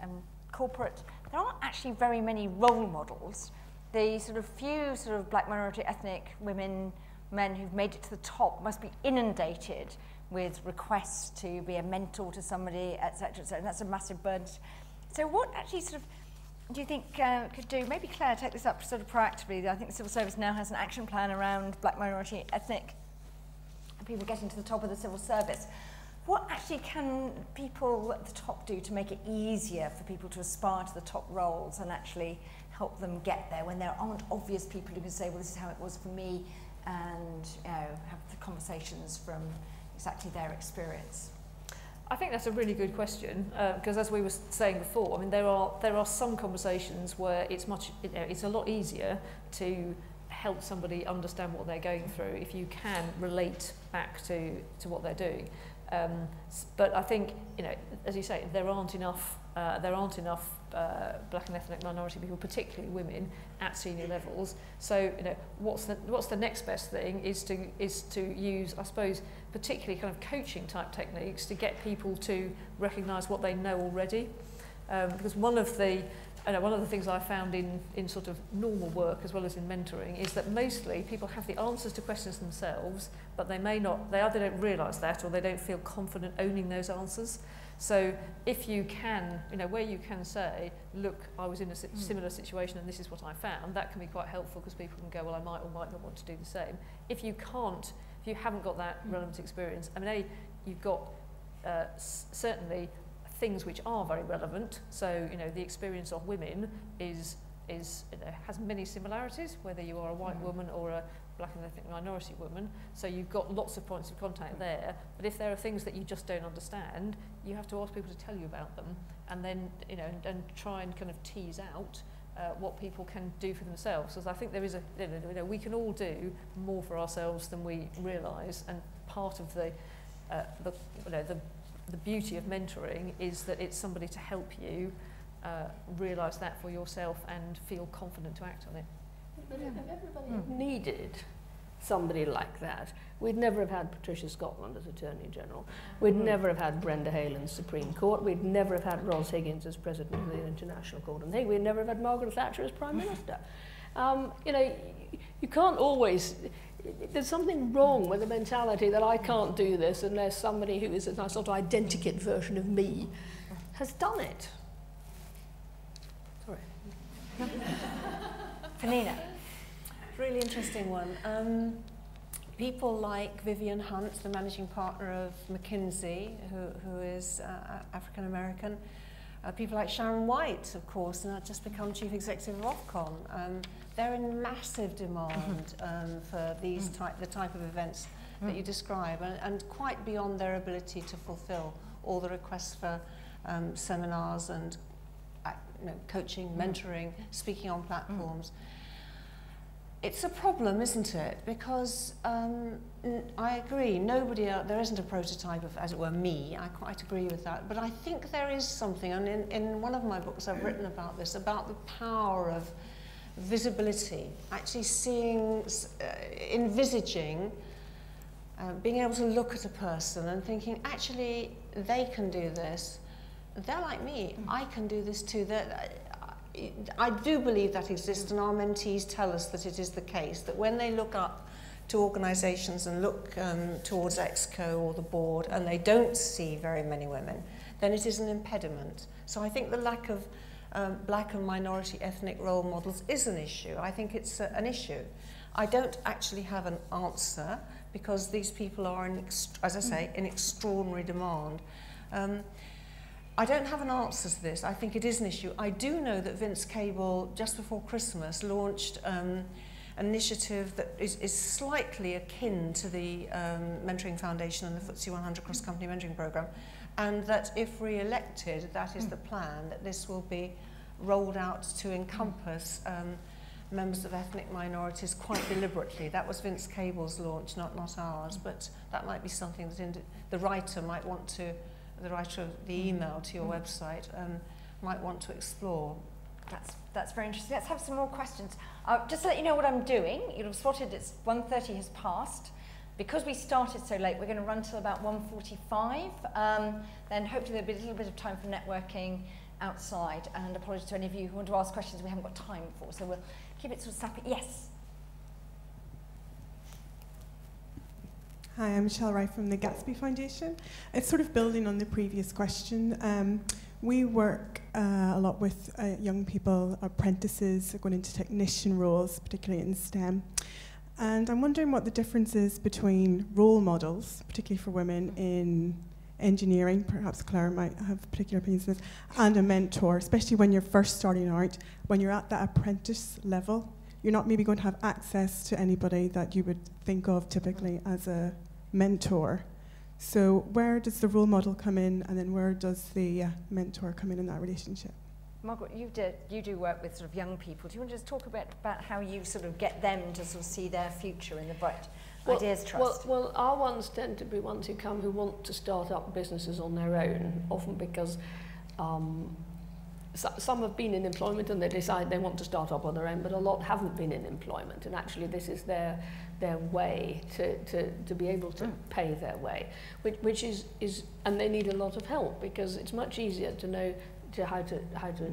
um, corporate. There aren't actually very many role models. The sort of few sort of black minority ethnic women men who've made it to the top must be inundated with requests to be a mentor to somebody, etc., etc. And that's a massive burden. So what actually sort of do you think uh, could do? Maybe Clare, take this up sort of proactively. I think the civil service now has an action plan around black minority ethnic people getting to the top of the civil service. What actually can people at the top do to make it easier for people to aspire to the top roles and actually help them get there when there aren't obvious people who can say, well, this is how it was for me, and you know, have the conversations from exactly their experience? I think that's a really good question because, uh, as we were saying before, I mean there are there are some conversations where it's much you know, it's a lot easier to help somebody understand what they're going through if you can relate back to to what they're doing. Um, but I think you know, as you say, there aren't enough uh, there aren't enough uh, black and ethnic minority people, particularly women, at senior levels. So, you know, what's the what's the next best thing is to is to use, I suppose, particularly kind of coaching type techniques to get people to recognise what they know already. Um, because one of the know, one of the things I found in, in sort of normal work as well as in mentoring is that mostly people have the answers to questions themselves, but they may not, they either don't realise that or they don't feel confident owning those answers. So if you can, you know, where you can say, look, I was in a hmm. similar situation and this is what I found, that can be quite helpful because people can go, well, I might or might not want to do the same. If you can't, if you haven't got that mm. relevant experience, I mean, A, you've got uh, certainly things which are very relevant. So, you know, the experience of women is is you know, has many similarities, whether you are a white mm. woman or a black and ethnic minority woman, so you've got lots of points of contact there. But if there are things that you just don't understand, you have to ask people to tell you about them and then, you know, and, and try and kind of tease out uh, what people can do for themselves. Because I think there is a, you know, you know, we can all do more for ourselves than we realise. And part of the, uh, the, you know, the, the beauty of mentoring is that it's somebody to help you uh, realise that for yourself and feel confident to act on it. But if everybody mm. needed somebody like that, we'd never have had Patricia Scotland as Attorney General. We'd mm. never have had Brenda Hale Supreme Court. We'd never have had Ros Higgins as President of the International Court and We'd never have had Margaret Thatcher as Prime Minister. Um, you know, you can't always... There's something wrong with the mentality that I can't do this unless somebody who is a sort of identikit version of me has done it. Sorry. Peninah really interesting one. Um, people like Vivian Hunt, the managing partner of McKinsey, who, who is uh, African American, uh, people like Sharon White, of course, and I've just become chief executive of Ofcom. Um, they're in massive demand [LAUGHS] um, for these mm. type, the type of events that mm. you describe, and, and quite beyond their ability to fulfill all the requests for um, seminars and uh, you know, coaching, mm. mentoring, speaking on platforms. Mm. It's a problem, isn't it? Because um, I agree, nobody, uh, there isn't a prototype of, as it were, me. I quite agree with that. But I think there is something, and in, in one of my books I've written about this, about the power of visibility, actually seeing, uh, envisaging uh, being able to look at a person and thinking, actually, they can do this. They're like me. I can do this too. That I, do believe that exists, and our mentees tell us that it is the case. That when they look up to organisations and look um, towards EXCO or the board, and they don't see very many women, then it is an impediment. So I think the lack of um, black and minority ethnic role models is an issue. I think it's a, an issue. I don't actually have an answer because these people are, in as I say, in extraordinary demand. Um, I don't have an answer to this. I think it is an issue. I do know that Vince Cable, just before Christmas, launched um, an initiative that is, is slightly akin to the um, Mentoring Foundation and the FTSE 100 Cross Company Mentoring Programme, and that if re-elected, that is the plan, that this will be rolled out to encompass um, members of ethnic minorities quite deliberately. That was Vince Cable's launch, not, not ours, but that might be something that the writer might want to, the writer of the mm. email to your mm. website, um, might want to explore. That's, that's very interesting. Let's have some more questions. Uh, just to let you know what I'm doing, you'll have spotted it's 1.30 has passed. Because we started so late, we're going to run till about 1.45. Um, then hopefully there'll be a little bit of time for networking outside. And apologies to any of you who want to ask questions we haven't got time for. So we'll keep it sort of snappy. Yes. Hi, I'm Michelle Wright from the Gatsby Foundation. It's sort of building on the previous question. Um, we work uh, a lot with uh, young people, apprentices going into technician roles, particularly in STEM. And I'm wondering what the difference is between role models, particularly for women in engineering, perhaps Clare might have particular opinions on this, and a mentor, especially when you're first starting out, when you're at that apprentice level, you're not maybe going to have access to anybody that you would think of typically as a mentor. So where does the role model come in, and then where does the uh, mentor come in in that relationship? Margaret, you, did, you do work with sort of young people. Do you want to just talk a bit about how you sort of get them to sort of see their future in the bright well, Ideas Trust? Well, well, our ones tend to be ones who come who want to start up businesses on their own, often because um, so, some have been in employment and they decide they want to start up on their own, but a lot haven't been in employment. And actually, this is their their way to, to, to be able to mm. pay their way, which, which is, is and they need a lot of help because it's much easier to know to how to how to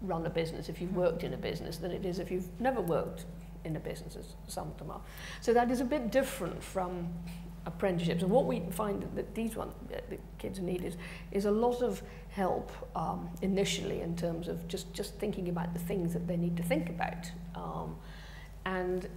run a business if you've hmm. worked in a business than it is if you've never worked in a business as some of them are. So that is a bit different from apprenticeships. And what we find that these one, the kids need is, is a lot of help um, initially in terms of just, just thinking about the things that they need to think about. Um, and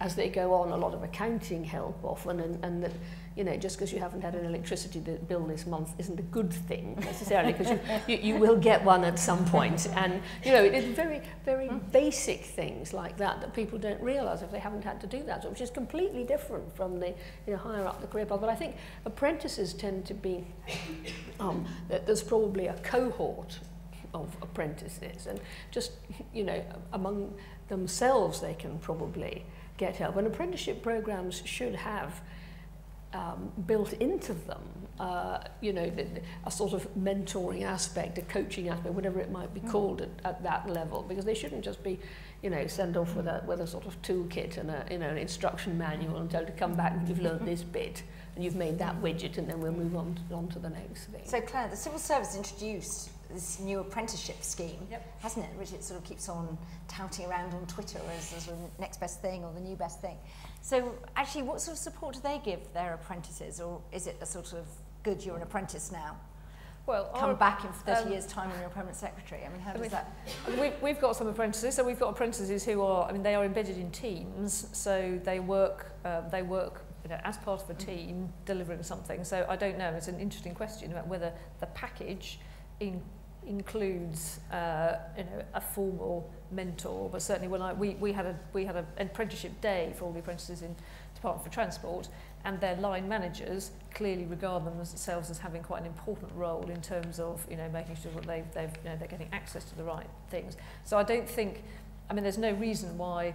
as they go on, a lot of accounting help often, and, and that you know, just because you haven't had an electricity bill this month isn't a good thing necessarily, because you, you, you will get one at some point. And, you know, it's very, very mm. basic things like that that people don't realise if they haven't had to do that, which is completely different from the, you know, higher up the career path. But I think apprentices tend to be, um, there's probably a cohort of apprentices, and just, you know, among themselves they can probably get help. And apprenticeship programs should have um, built into them, uh, you know, the, a sort of mentoring aspect, a coaching aspect, whatever it might be mm. called at, at that level, because they shouldn't just be, you know, sent off with a, with a sort of toolkit and a, you know, an instruction manual and told to come back and you've learned this bit and you've made that widget and then we'll move on to, on to the next thing. So Clare, the civil service introduced this new apprenticeship scheme, yep. hasn't it? Which it sort of keeps on touting around on Twitter as the sort of next best thing or the new best thing. So actually, what sort of support do they give their apprentices, or is it a sort of good, you're an apprentice now? Well, come our, back in 30 um, years' time when you're a permanent secretary. I mean, how I does mean, that? We've, we've got some apprentices. So we've got apprentices who are, I mean, they are embedded in teams. So they work, uh, they work you know, as part of a team delivering something. So I don't know. It's an interesting question about whether the package in, includes uh, you know, a formal mentor, but certainly when I, we, we had, a, we had an apprenticeship day for all the apprentices in Department for Transport, and their line managers clearly regard themselves as having quite an important role in terms of you know making sure that they've, they've you know they're getting access to the right things. So I don't think, I mean, there's no reason why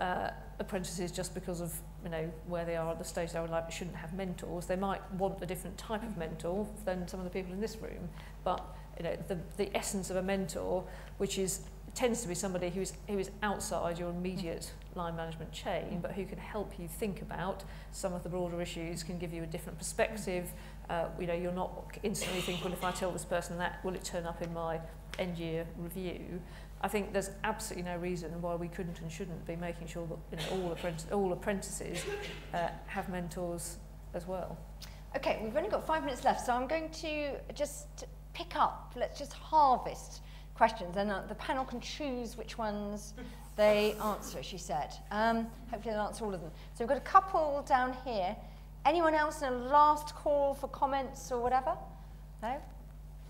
uh, apprentices just because of you know where they are at the stage they are in life shouldn't have mentors. They might want a different type of mentor than some of the people in this room, but you know, the, the essence of a mentor, which is tends to be somebody who's, who is outside your immediate line management chain, but who can help you think about some of the broader issues, can give you a different perspective. Uh, you know, you're not instantly thinking, well, if I tell this person that, will it turn up in my end year review? I think there's absolutely no reason why we couldn't and shouldn't be making sure that you know, all, apprentices, all apprentices uh, have mentors as well. Okay, we've only got five minutes left, so I'm going to just pick up, let's just harvest questions, and uh, the panel can choose which ones they answer, she said. Um, hopefully they'll answer all of them. So we've got a couple down here. Anyone else in a last call for comments or whatever? No?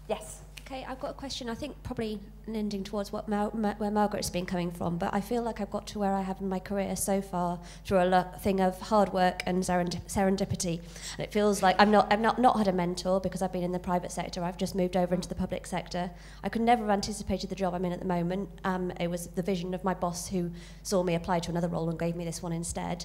Yes. Okay, I've got a question. I think probably lending towards what Mar Mar where Margaret's been coming from, but I feel like I've got to where I have in my career so far through a thing of hard work and serendip serendipity. And it feels like I'm not, I've not, not had a mentor because I've been in the private sector. I've just moved over into the public sector. I could never have anticipated the job I'm in at the moment. Um, it was the vision of my boss who saw me apply to another role and gave me this one instead.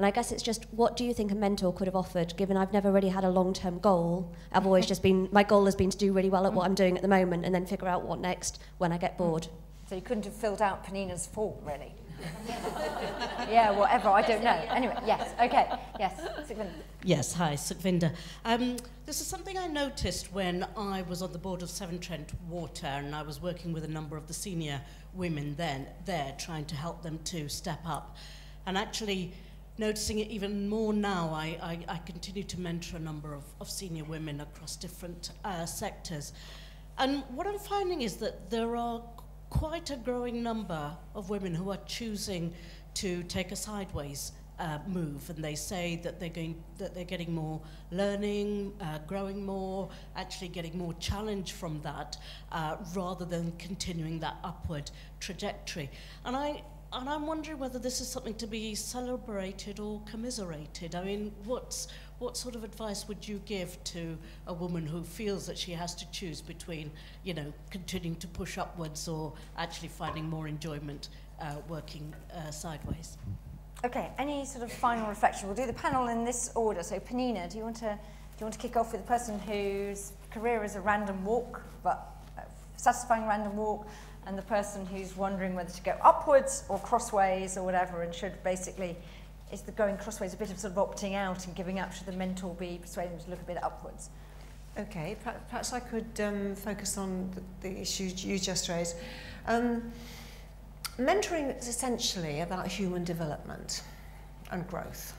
And I guess it's just what do you think a mentor could have offered, given I've never really had a long term goal? I've always just been, my goal has been to do really well at what I'm doing at the moment and then figure out what next when I get bored. So you couldn't have filled out Peninah's form, really? [LAUGHS] yeah, whatever, I don't know. Anyway, yes, okay, yes, Sukhvinder. Yes, hi, Sukhvinder. Um, this is something I noticed when I was on the board of Severn Trent Water and I was working with a number of the senior women then there trying to help them to step up. And actually, noticing it even more now. I, I, I continue to mentor a number of, of senior women across different uh, sectors. And what I'm finding is that there are quite a growing number of women who are choosing to take a sideways uh, move, and they say that they're going, that they're getting more learning, uh, growing more, actually getting more challenge from that, uh, rather than continuing that upward trajectory. And I, and I'm wondering whether this is something to be celebrated or commiserated. I mean, what's, what sort of advice would you give to a woman who feels that she has to choose between, you know, continuing to push upwards or actually finding more enjoyment uh, working uh, sideways? Okay, any sort of final reflection? We'll do the panel in this order. So, Peninah, do you want to, do you want to kick off with the person whose career is a random walk, but a satisfying random walk, and the person who's wondering whether to go upwards or crossways or whatever and should basically is the going crossways a bit of sort of opting out and giving up should the mentor be persuading them to look a bit upwards? Okay perhaps I could um, focus on the, the issues you just raised. Um, mentoring is essentially about human development and growth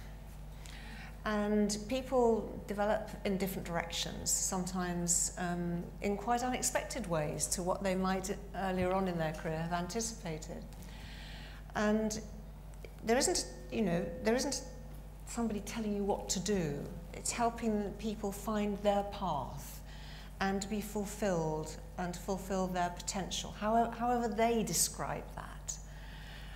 and people develop in different directions, sometimes um, in quite unexpected ways to what they might earlier on in their career have anticipated. And there isn't, you know, there isn't somebody telling you what to do. It's helping people find their path and be fulfilled and fulfill their potential, however, however they describe that.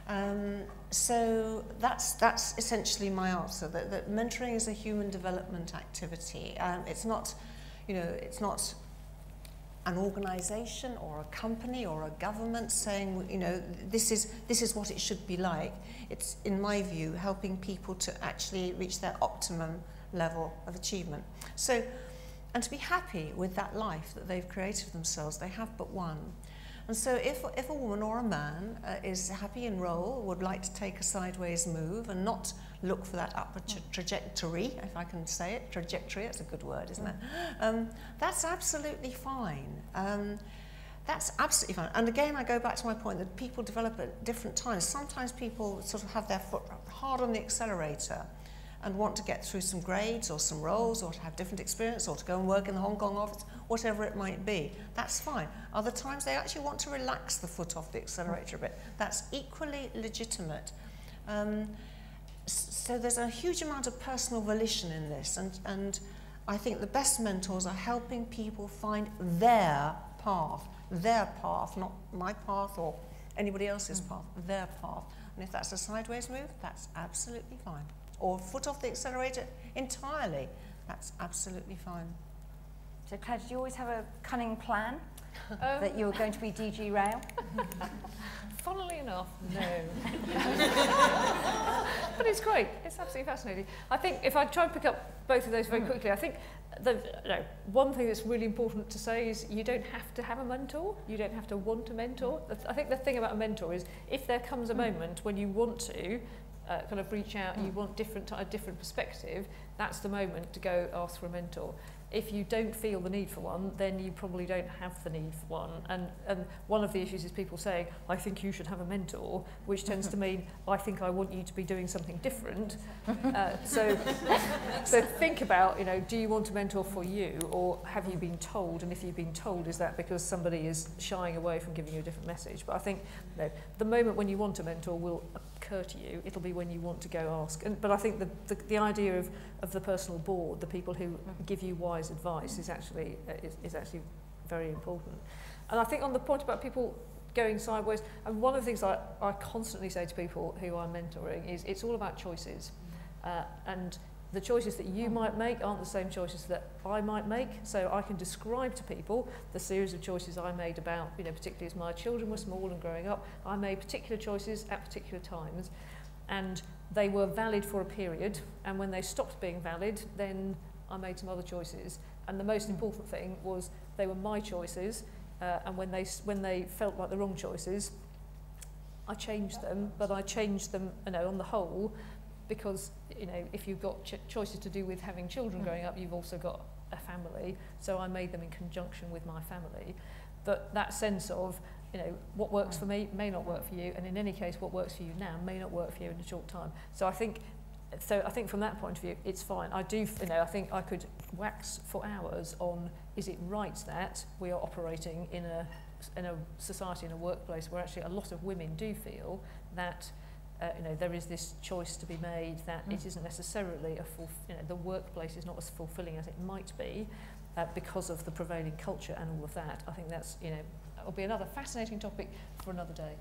Um, so that's, that's essentially my answer, that, that mentoring is a human development activity. Um, it's not, you know, it's not an organization or a company or a government saying, you know, this is, this is what it should be like. It's, in my view, helping people to actually reach their optimum level of achievement. So, and to be happy with that life that they've created for themselves, they have but one. And so if, if a woman or a man uh, is happy in role, would like to take a sideways move and not look for that upward tra trajectory, if I can say it, trajectory, that's a good word, isn't it? Um, that's absolutely fine. Um, that's absolutely fine. And again, I go back to my point that people develop at different times. Sometimes people sort of have their foot hard on the accelerator and want to get through some grades or some roles or to have different experience or to go and work in the Hong Kong office, whatever it might be. That's fine. Other times they actually want to relax the foot off the accelerator a bit. That's equally legitimate. Um, so there's a huge amount of personal volition in this and, and I think the best mentors are helping people find their path, their path, not my path or anybody else's mm. path, their path. And if that's a sideways move, that's absolutely fine or foot off the accelerator entirely, that's absolutely fine. So Clare, did you always have a cunning plan Um, that you were going to be DG Rail? [LAUGHS] Funnily enough, no. [LAUGHS] but it's great. It's absolutely fascinating. I think if I try and pick up both of those very quickly, I think the, you know, one thing that's really important to say is you don't have to have a mentor. You don't have to want a mentor. I think the thing about a mentor is if there comes a moment when you want to uh, kind of reach out you mm. want different a different perspective, that's the moment to go ask for a mentor. If you don't feel the need for one, then you probably don't have the need for one. And, and one of the issues is people saying, I think you should have a mentor, which tends to mean, I think I want you to be doing something different. Uh, so, [LAUGHS] so think about, you know, do you want a mentor for you or have you been told? And if you've been told, is that because somebody is shying away from giving you a different message? But I think you know, the moment when you want a mentor will occur to you. It'll be when you want to go ask. And, but I think the, the, the idea of, of the personal board, the people who give you wise advice, is actually, uh, is, is actually very important. And I think on the point about people going sideways, and one of the things I, I constantly say to people who I'm mentoring is it's all about choices. Uh, and the choices that you might make aren't the same choices that I might make. So I can describe to people the series of choices I made about, you know, particularly as my children were small and growing up, I made particular choices at particular times. And they were valid for a period, and when they stopped being valid, then I made some other choices. And the most important thing was they were my choices, uh, and when they, when they felt like the wrong choices, I changed them, but I changed them, you know, on the whole, because, you know, if you've got ch choices to do with having children mm. growing up, you've also got a family. So I made them in conjunction with my family. That, that sense of you know what works for me may not work for you and in any case what works for you now may not work for you in a short time so I think so I think from that point of view it's fine I do you know I think I could wax for hours on is it right that we are operating in a in a society in a workplace where actually a lot of women do feel that uh, you know, there is this choice to be made that mm. it isn't necessarily a full, you know, the workplace is not as fulfilling as it might be uh, because of the prevailing culture and all of that. I think that's, you know, will be another fascinating topic for another day.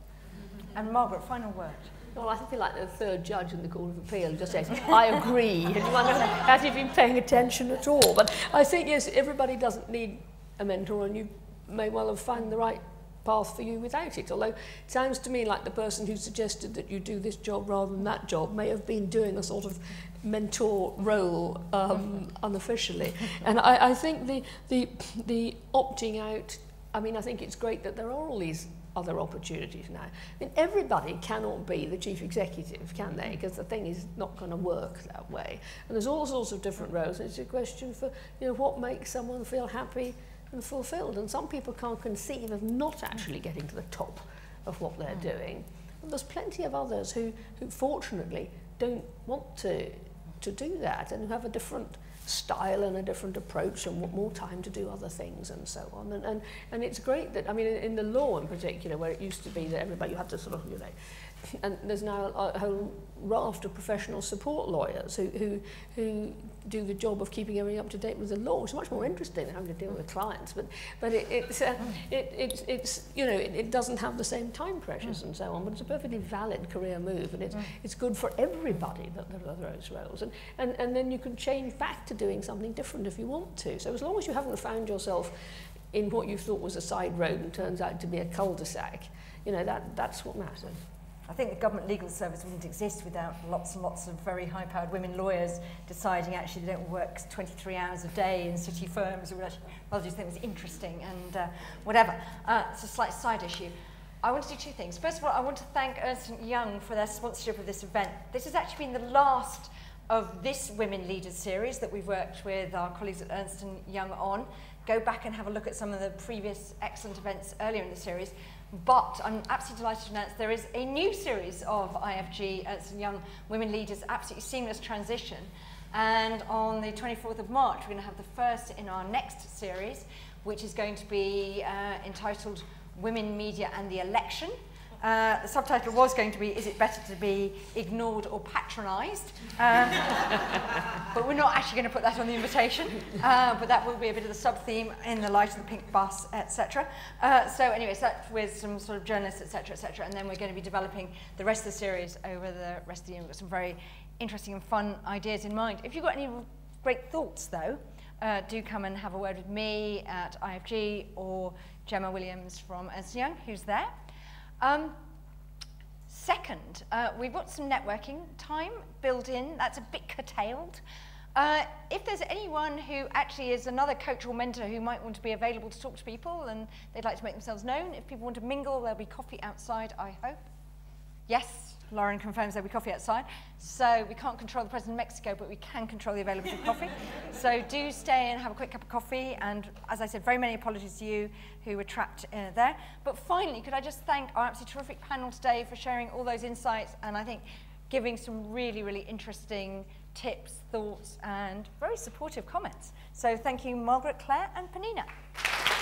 And Margaret, final word. Well, I feel like the third judge in the Court of Appeal just says, I agree. And one hasn't been paying attention at all. But I think, yes, everybody doesn't need a mentor, and you may well have found the right path for you without it. Although it sounds to me like the person who suggested that you do this job rather than that job may have been doing a sort of mentor role um, [LAUGHS] unofficially. And I, I think the, the, the opting out, I mean, I think it's great that there are all these other opportunities now. I mean, everybody cannot be the chief executive, can they? Because the thing is not going to work that way. And there's all sorts of different roles. It's a question for, you know, what makes someone feel happy and fulfilled. And some people can't conceive of not actually getting to the top of what they're mm. doing. And there's plenty of others who, who fortunately don't want to, to do that and who have a different style and a different approach and more time to do other things and so on. And, and, and it's great that, I mean, in, in the law in particular, where it used to be that everybody, you had to sort of, you know, [LAUGHS] and there's now a whole raft of professional support lawyers who, who, who do the job of keeping everything up to date with the law, It's much more interesting than having to deal with clients. But, but it, it's, uh, it, it, it's, you know, it, it doesn't have the same time pressures and so on, but it's a perfectly valid career move, and it's, it's good for everybody that there are those roles. And, and, and then you can change back to doing something different if you want to. So as long as you haven't found yourself in what you thought was a side road and turns out to be a cul-de-sac, you know, that, that's what matters. I think the government legal service wouldn't exist without lots and lots of very high-powered women lawyers deciding actually they don't work 23 hours a day in city firms or. Well, just think it was interesting and uh, whatever. Uh, it's a slight side issue. I want to do two things. First of all, I want to thank Ernst Young for their sponsorship of this event. This has actually been the last of this Women Leaders series that we've worked with our colleagues at Ernst Young on. Go back and have a look at some of the previous excellent events earlier in the series. But I'm absolutely delighted to announce there is a new series of IFG as Young Women Leaders, absolutely seamless transition. And on the 24th of March, we're going to have the first in our next series, which is going to be uh, entitled Women, Media and the Election. Uh, the subtitle was going to be, is it better to be ignored or patronised? Um, [LAUGHS] but we're not actually going to put that on the invitation. Uh, but that will be a bit of the sub-theme in the light of the pink bus, etc. Uh, so anyway, so that's with some sort of journalists, etc., etc. And then we're going to be developing the rest of the series over the rest of the year. We've got some very interesting and fun ideas in mind. If you've got any great thoughts, though, uh, do come and have a word with me at IFG or Gemma Williams from Ernst Young, who's there. Um, second, uh, we've got some networking time built in. That's a bit curtailed. Uh, if there's anyone who actually is another coach or mentor who might want to be available to talk to people and they'd like to make themselves known, if people want to mingle, there'll be coffee outside, I hope. Yes, Lauren confirms there'll be coffee outside. So we can't control the president of Mexico, but we can control the availability of coffee. [LAUGHS] So do stay and have a quick cup of coffee. And as I said, very many apologies to you who were trapped uh, there. But finally, could I just thank our absolutely terrific panel today for sharing all those insights and I think giving some really, really interesting tips, thoughts, and very supportive comments. So thank you, Margaret, Clare, and Peninah.